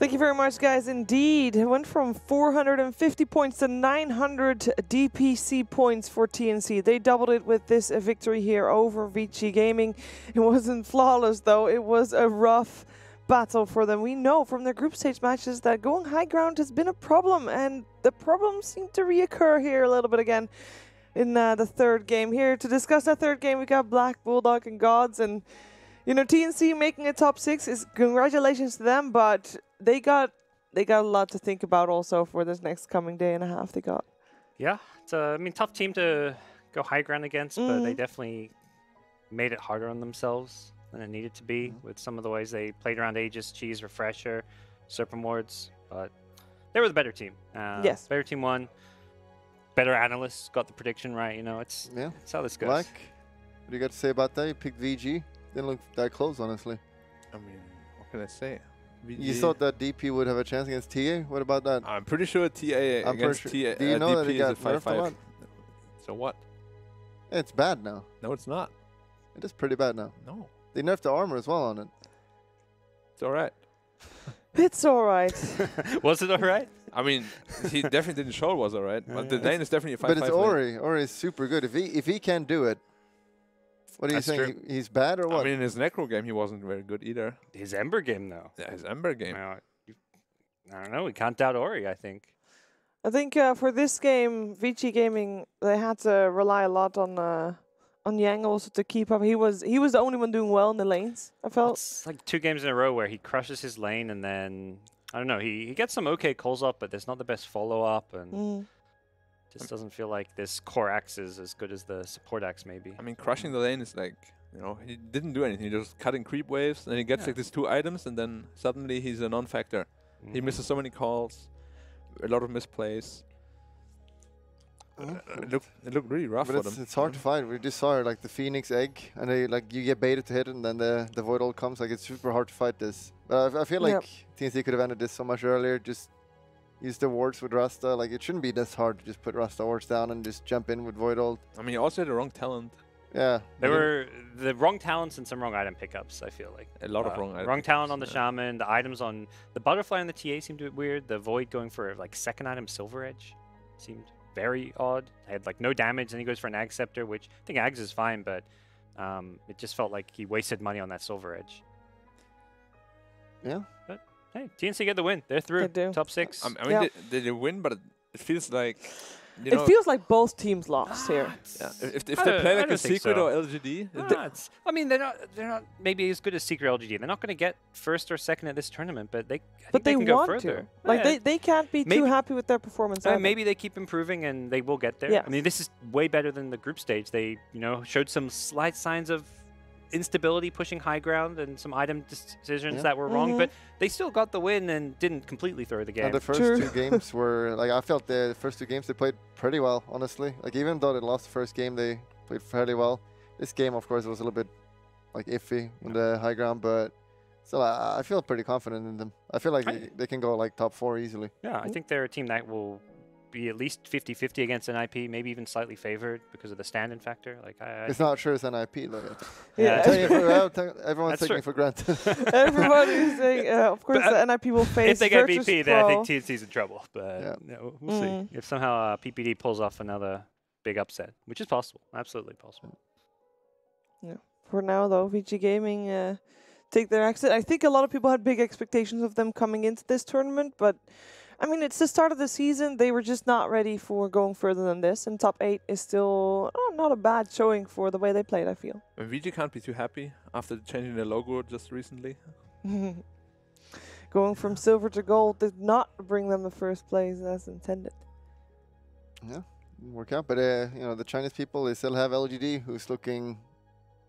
Thank you very much, guys. Indeed, it went from 450 points to 900 DPC points for TNC. They doubled it with this victory here over Vici Gaming. It wasn't flawless, though. It was a rough battle for them. We know from their group stage matches that going high ground has been a problem, and the problems seem to reoccur here a little bit again in uh, the third game. Here to discuss that third game, we got Black Bulldog and Gods, and you know TNC making a top six is congratulations to them, but they got they got a lot to think about also for this next coming day and a half. They got Yeah, it's a, I mean, tough team to go high ground against, but they Mhm. definitely made it harder on themselves than it needed to be with some of the ways they played around Aegis, Cheese, Refresher, Serpent Wards. But they were the better team. Uh, Yes. Better team won. Better analysts got the prediction right. You know, it's, Yeah. it's how this goes. Black, what do you got to say about that? You picked VG. Didn't look that close, honestly. I mean, what can I say? You thought that DP would have a chance against TA? What about that? I'm pretty sure TA I'm pretty against sure- TA. Do you uh, know that he is got a five nerfed a lot? five. So what? It's bad now. No, it's not. It is pretty bad now. No, They nerfed the armor as well on it. it's all right. it's all right. Was it all right? I mean, he definitely didn't show it was all right. But the Yeah. Dane is definitely a five but it's five lane. Ori. Ori is super good. If he if he can do it, what do you That's think? true. He- He's bad or what? I mean, in his Necro game, he wasn't very good either. His Ember game, though. Yeah, his Ember game. Well, I don't know. We can't doubt Ori, I think. I think uh, for this game, Vici Gaming they had to rely a lot on uh, on Yang also to keep up. He was he was the only one doing well in the lanes. I felt. It's like two games in a row where he crushes his lane and then I don't know. He, he gets some okay calls up, but there's not the best follow up, and Mm. Just doesn't feel like this core axe is as good as the support axe maybe. I mean, crushing the lane is like, you know, he didn't do anything. He just cutting creep waves, and he gets Yeah. like these two items, and then suddenly he's a non-factor. He Mhm. misses so many calls, a lot of misplays. Mhm. Uh, it looked it looked really rough But for it's, them. it's hard to fight. We just saw like the Phoenix egg, and they like you get baited to hit, it, and then the the void all comes. Like it's super hard to fight this. But I, I feel like Yep. TNC could have ended this so much earlier. Just use the wards with Rhasta. Like it shouldn't be this hard to just put Rhasta wards down and just jump in with void ult. I mean, he also had the wrong talent. Yeah. There I were the wrong talents and some wrong item pickups. I feel like A lot of Uh, wrong. wrong talent on the yeah. shaman. The items on the butterfly and the TA seemed a bit weird. The void going for like second item silver edge seemed very odd. Had like no damage, and he goes for an ag scepter, which I think ags is fine, but um, it just felt like he wasted money on that silver edge. Yeah. But hey, TNC get the win. They're through. do. Top six. I mean, Yeah. they, they did win, but it, it feels like, you it know, feels like both teams lost here. yeah, if, if I they play like a secret so. or LGD, Ah, I mean, they're not. They're not maybe as good as Secret LGD. They're not going to get first or second at this tournament, but they. I But think they, can go want further. to. Like Yeah. they, they can't be too happy with their performance. Uh, either. maybe they keep improving and they will get there. Yes. I mean, this is way better than the group stage. They, you know, showed some slight signs of instability pushing high ground and some item decisions Yeah. that were wrong, Mhm. but they still got the win and didn't completely throw the game. And the first True. two games were like I felt the first two games they played pretty well, honestly. Like even though they lost the first game, they played fairly well. This game, of course, was a little bit like iffy on the high ground, but still, I, I feel pretty confident in them. I feel like I- they, they can go like top four easily. yeah, I think they're a team that will be at least 50-50 against NIP, maybe even slightly favored because of the stand-in factor. Like I, I It's not sure it's NIP though. Yet. Yeah. Taking it for, everyone's That's taking it for granted. Everybody's saying, uh, of course, But, uh, the NIP will face if they get Virtus VP, then I think TNC's in trouble. But Yeah. no, we'll Mm. see if somehow uh, PPD pulls off another big upset, which is possible, absolutely possible. Yeah. For now, though, VG Gaming uh, take their exit. I think a lot of people had big expectations of them coming into this tournament, but I mean, it's the start of the season. They were just not ready for going further than this, and top eight is still uh, not a bad showing for the way they played. I feel. and VG can't be too happy after changing their logo just recently. going from silver to gold did not bring them the first place as intended. yeah, work out. But uh, you know, the Chinese people they still have LGD, who's looking.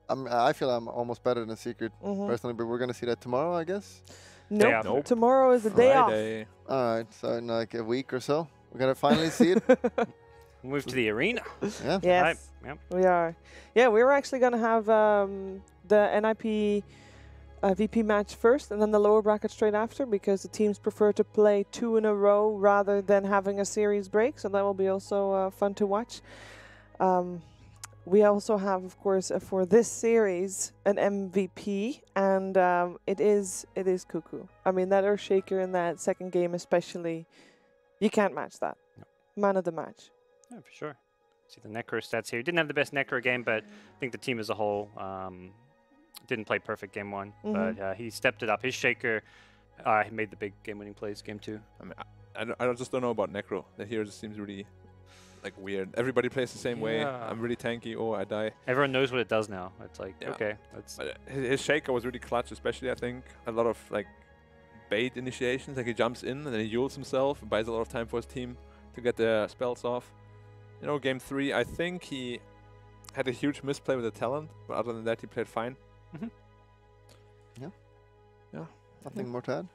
I'm, I feel I'm almost better than Secret Mhm. personally, but we're gonna see that tomorrow, I guess. Nope. after. Nope. Tomorrow is the day off. All right, so in like a week or so, we're gonna finally see it. Move to the arena. Yeah. Yes. Right, yep. We are. Yeah, we were actually going to have um, the NIP uh, VP match first and then the lower bracket straight after because the teams prefer to play two in a row rather than having a series break. So that will be also uh, fun to watch. Um, we also have, of course, uh, for this series an MVP, and um, it is it is Kuku. I mean that Earthshaker in that second game, especially, you can't match that. No. Man of the match. Yeah, for sure. See the Necro stats here. Didn't have the best Necro game, but I think the team as a whole um, didn't play perfect game one. Mhm. But uh, he stepped it up. His Shaker, uh, he made the big game-winning plays game two. I mean, I, I, don't, I just don't know about Necro. The hero just seems really like weird. Everybody plays the same way. I'm really tanky. Oh, I die. Everyone knows what it does now. It's like Yeah. okay, that's But uh, his, his shaker was really clutch, especially I think a lot of like bait initiations. Like he jumps in and then he euls himself and buys a lot of time for his team to get the spells off. You know, game three, I think he had a huge misplay with the talent, but other than that, he played fine. Yeah. Yeah. Nothing more to add.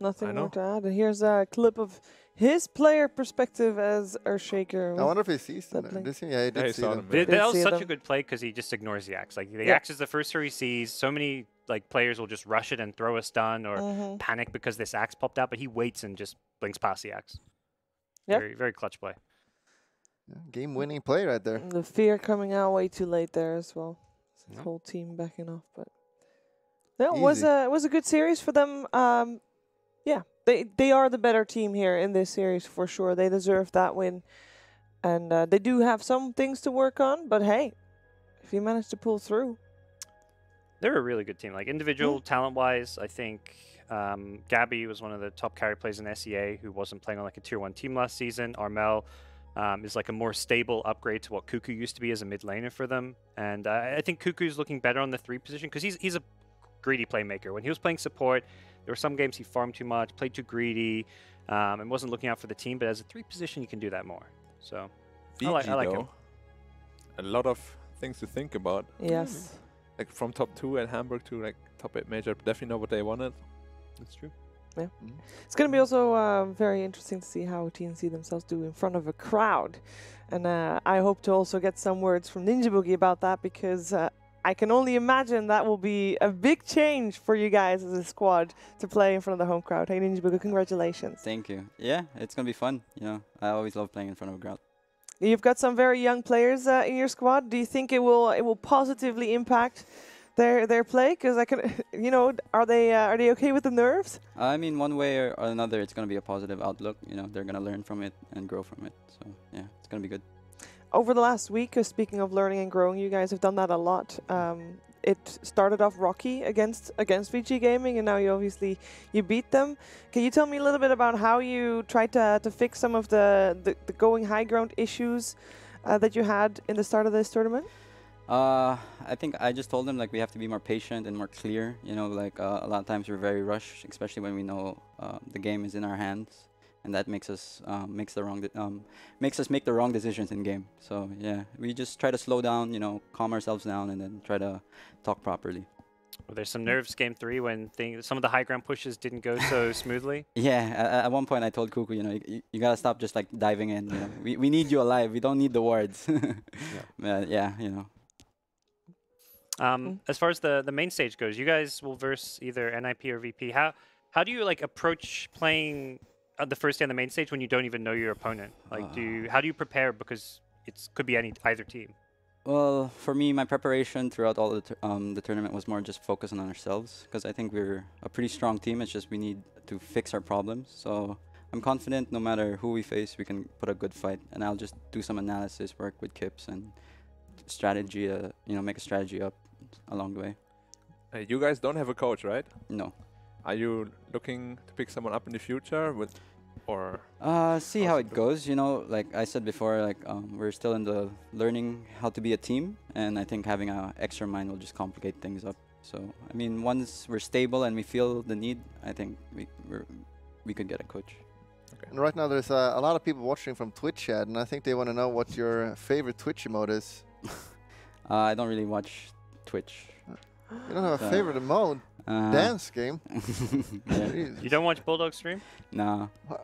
Nothing more to add. And here's a clip of his player perspective as Earthshaker. I wonder if he sees that them. play. Did he? Yeah, he did Yeah, he see them. them, that was see such a good play because he just ignores the axe. Like the Yeah. axe is the first hero he sees. So many like players will just rush it and throw a stun or Mhm. panic because this axe popped out, but he waits and just blinks past the axe. Yep. Very very clutch play. Yeah, Game-winning play right there. The fear coming out way too late there as well. His Yep. whole team backing off, but no, it was a it was a good series for them. Um, yeah, they they are the better team here in this series for sure. They deserve that win, and uh, they do have some things to work on. But hey, if you manage to pull through, They're a really good team. Like individual talent wise, I think um, Gabbi was one of the top carry players in SEA who wasn't playing on like a tier one team last season. Armel um, is like a more stable upgrade to what Kuku used to be as a mid laner for them. And uh, I think Kuku's looking better on the three position because he's he's a greedy playmaker. When he was playing support, there were some games he farmed too much, played too greedy, um, and wasn't looking out for the team. But as a three position, you can do that more. So I like- I VG like him. a lot of things to think about. Yes. Like from top two at Hamburg to like top eight major, definitely know what they wanted. that's true. Yeah. It's going to be also uh, very interesting to see how TNC themselves do in front of a crowd. And uh, I hope to also get some words from Ninja Boogie about that because uh, I can only imagine that will be a big change for you guys as a squad to play in front of the home crowd. Hey, Ninja congratulations. Thank you. Yeah, it's gonna be fun. You know, I always love playing in front of a crowd. You've got some very young players uh, in your squad. Do you think it will it will positively impact their their play? Because I can, you know, are they uh, are they okay with the nerves? I mean, one way or another, it's gonna be a positive outlook. You know, they're gonna learn from it and grow from it. So yeah, it's gonna be good. Over the last week, uh, speaking of learning and growing, you guys have done that a lot. Um, it started off rocky against against VG Gaming, and now you obviously you beat them. Can you tell me a little bit about how you tried to to fix some of the the, the going high ground issues uh, that you had in the start of this tournament? Uh, I think I just told them like we have to be more patient and more clear. You know, like uh, a lot of times we're very rushed, especially when we know uh, the game is in our hands, and that makes us um, makes the wrong de- um, makes us make the wrong decisions in game. So yeah, we just try to slow down. You know, calm ourselves down, and then try to talk properly. Well, there's some nerves game three when things, some of the high ground pushes didn't go so smoothly. Yeah, at, at one point I told Kuku, you know, you, you gotta stop just like diving in. You know, we we need you alive. We don't need the wards. yeah. yeah, you know. Um, as far as the the main stage goes, you guys will verse either NIP or VP. How how do you like approach playing uh, the first day on the main stage when you don't even know your opponent? Like, do you, how do you prepare because it could be any either team? Well, for me, my preparation throughout all the tur- um, the tournament was more just focusing on ourselves because I think we're a pretty strong team. It's just we need to fix our problems. So I'm confident no matter who we face, we can put a good fight. And I'll just do some analysis, work with Kips, and strategy. Uh, you know, make a strategy up along the way. Uh, you guys don't have a coach, right? No. Are you looking to pick someone up in the future with, or Uh, see how it goes. You know, like I said before, like um, we're still in the learning how to be a team, and I think having an extra mind will just complicate things up. So I mean, once we're stable and we feel the need, I think we we're, we could get a coach. Okay. And right now, there's uh, a lot of people watching from Twitch chat, and I think they want to know what your favorite Twitch emote is. Uh, I don't really watch Twitch. You don't have a Uh, favorite emote? Uh, Dance game? yeah. You don't watch Bulldog stream? No,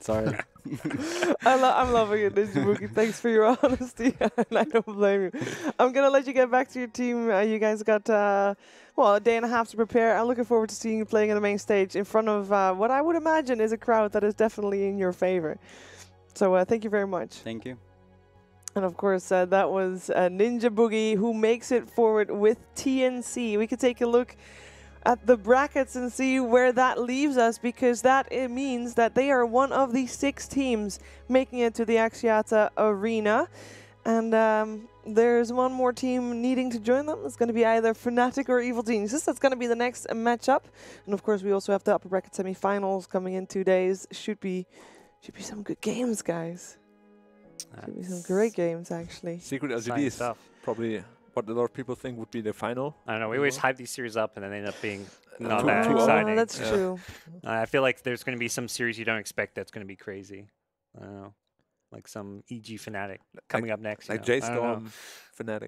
sorry. I lo- I'm loving it, Ninja Boogie. Thanks for your honesty, and I don't blame you. I'm gonna let you get back to your team. Uh, you guys got uh, well a day and a half to prepare. I'm looking forward to seeing you playing on the main stage in front of uh, what I would imagine is a crowd that is definitely in your favor. So uh, thank you very much. Thank you. And of course, uh, that was uh, Ninja Boogie who makes it forward with TNC. We could take a look at the brackets and see where that leaves us because that it means that they are one of the six teams making it to the Axiata Arena. And um, there's one more team needing to join them. It's going to be either Fnatic or Evil Geniuses. That's going to be the next matchup. And of course, we also have the upper bracket semifinals coming in two days. Should be, should be some good games, guys. Should be some great games, actually. Secret Exciting LGD is stuff. probably what a lot of people think would be the final. I don't know. We always hype these series up and then they end up being not too- that too exciting. Oh, that's Yeah. true. Uh, I feel like there's going to be some series you don't expect that's going to be crazy. I don't know. Like some EG Fnatic coming up next. Like know. J I don't know.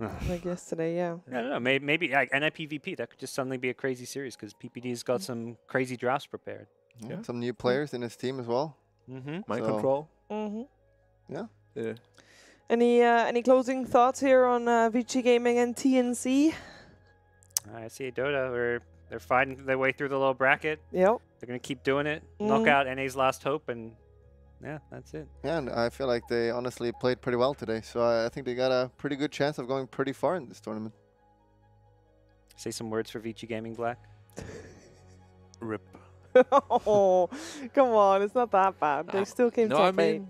Like yesterday, yeah. I don't know. Maybe, maybe like NIPVP, that could just suddenly be a crazy series because PPD's got some crazy drafts prepared. Yeah, Some new players in his team as well. Mm-hmm. Mind So- control. hmm Yeah. Any uh, any closing thoughts here on uh, Vici Gaming and TNC? I see Dota where they're fighting their way through the little bracket. Yep. They're going to keep doing it, knock Mhm. out NA's last hope, and yeah, that's it. Yeah, and I feel like they honestly played pretty well today. So I I think they got a pretty good chance of going pretty far in this tournament. Say some words for Vici Gaming Black. Rip. oh, come on! It's not that bad. They Uh, still came no, top I eight.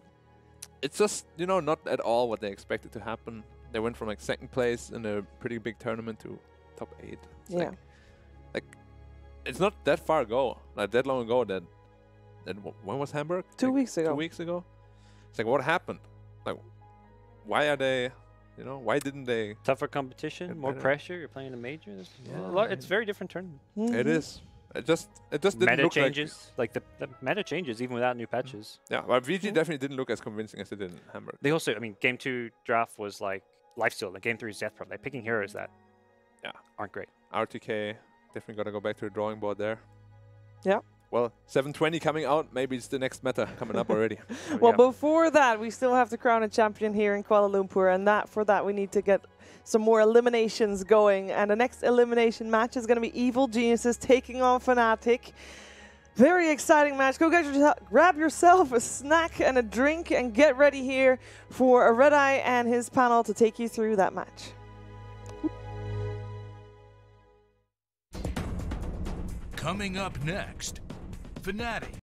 Mean, it's just you know not at all what they expected to happen. They went from like second place in a pretty big tournament to top eight. It's Yeah. Like, like it's not that far ago, like that long ago that then when was Hamburg? Two Like, weeks ago. Two weeks ago. It's like what happened? Like, why are they? You know, why didn't they? Tougher competition, more better. pressure. You're playing a major. There's a Yeah, lot- it's very different tournament. It Mhm. is. It just it just didn't Meta look changes. Like, the, the meta changes even without new patches. Yeah, but VG Mhm. definitely didn't look as convincing as it did in Hamburg. They also, I mean, game two draft was like lifesteal. The game three is death prop. They're picking heroes that Yeah. aren't great. RTK definitely got to go back to the drawing board there. Yeah. Well, 720 coming out. Maybe it's the next meta coming up already. Well, yeah. before that, we still have to crown a champion here in Kuala Lumpur, and that for that we need to get some more eliminations going. And the next elimination match is going to be Evil Geniuses taking on Fnatic. Very exciting match. Go get your, grab yourself a snack and a drink and get ready here for a Red Eye and his panel to take you through that match. Coming up next, Fnatic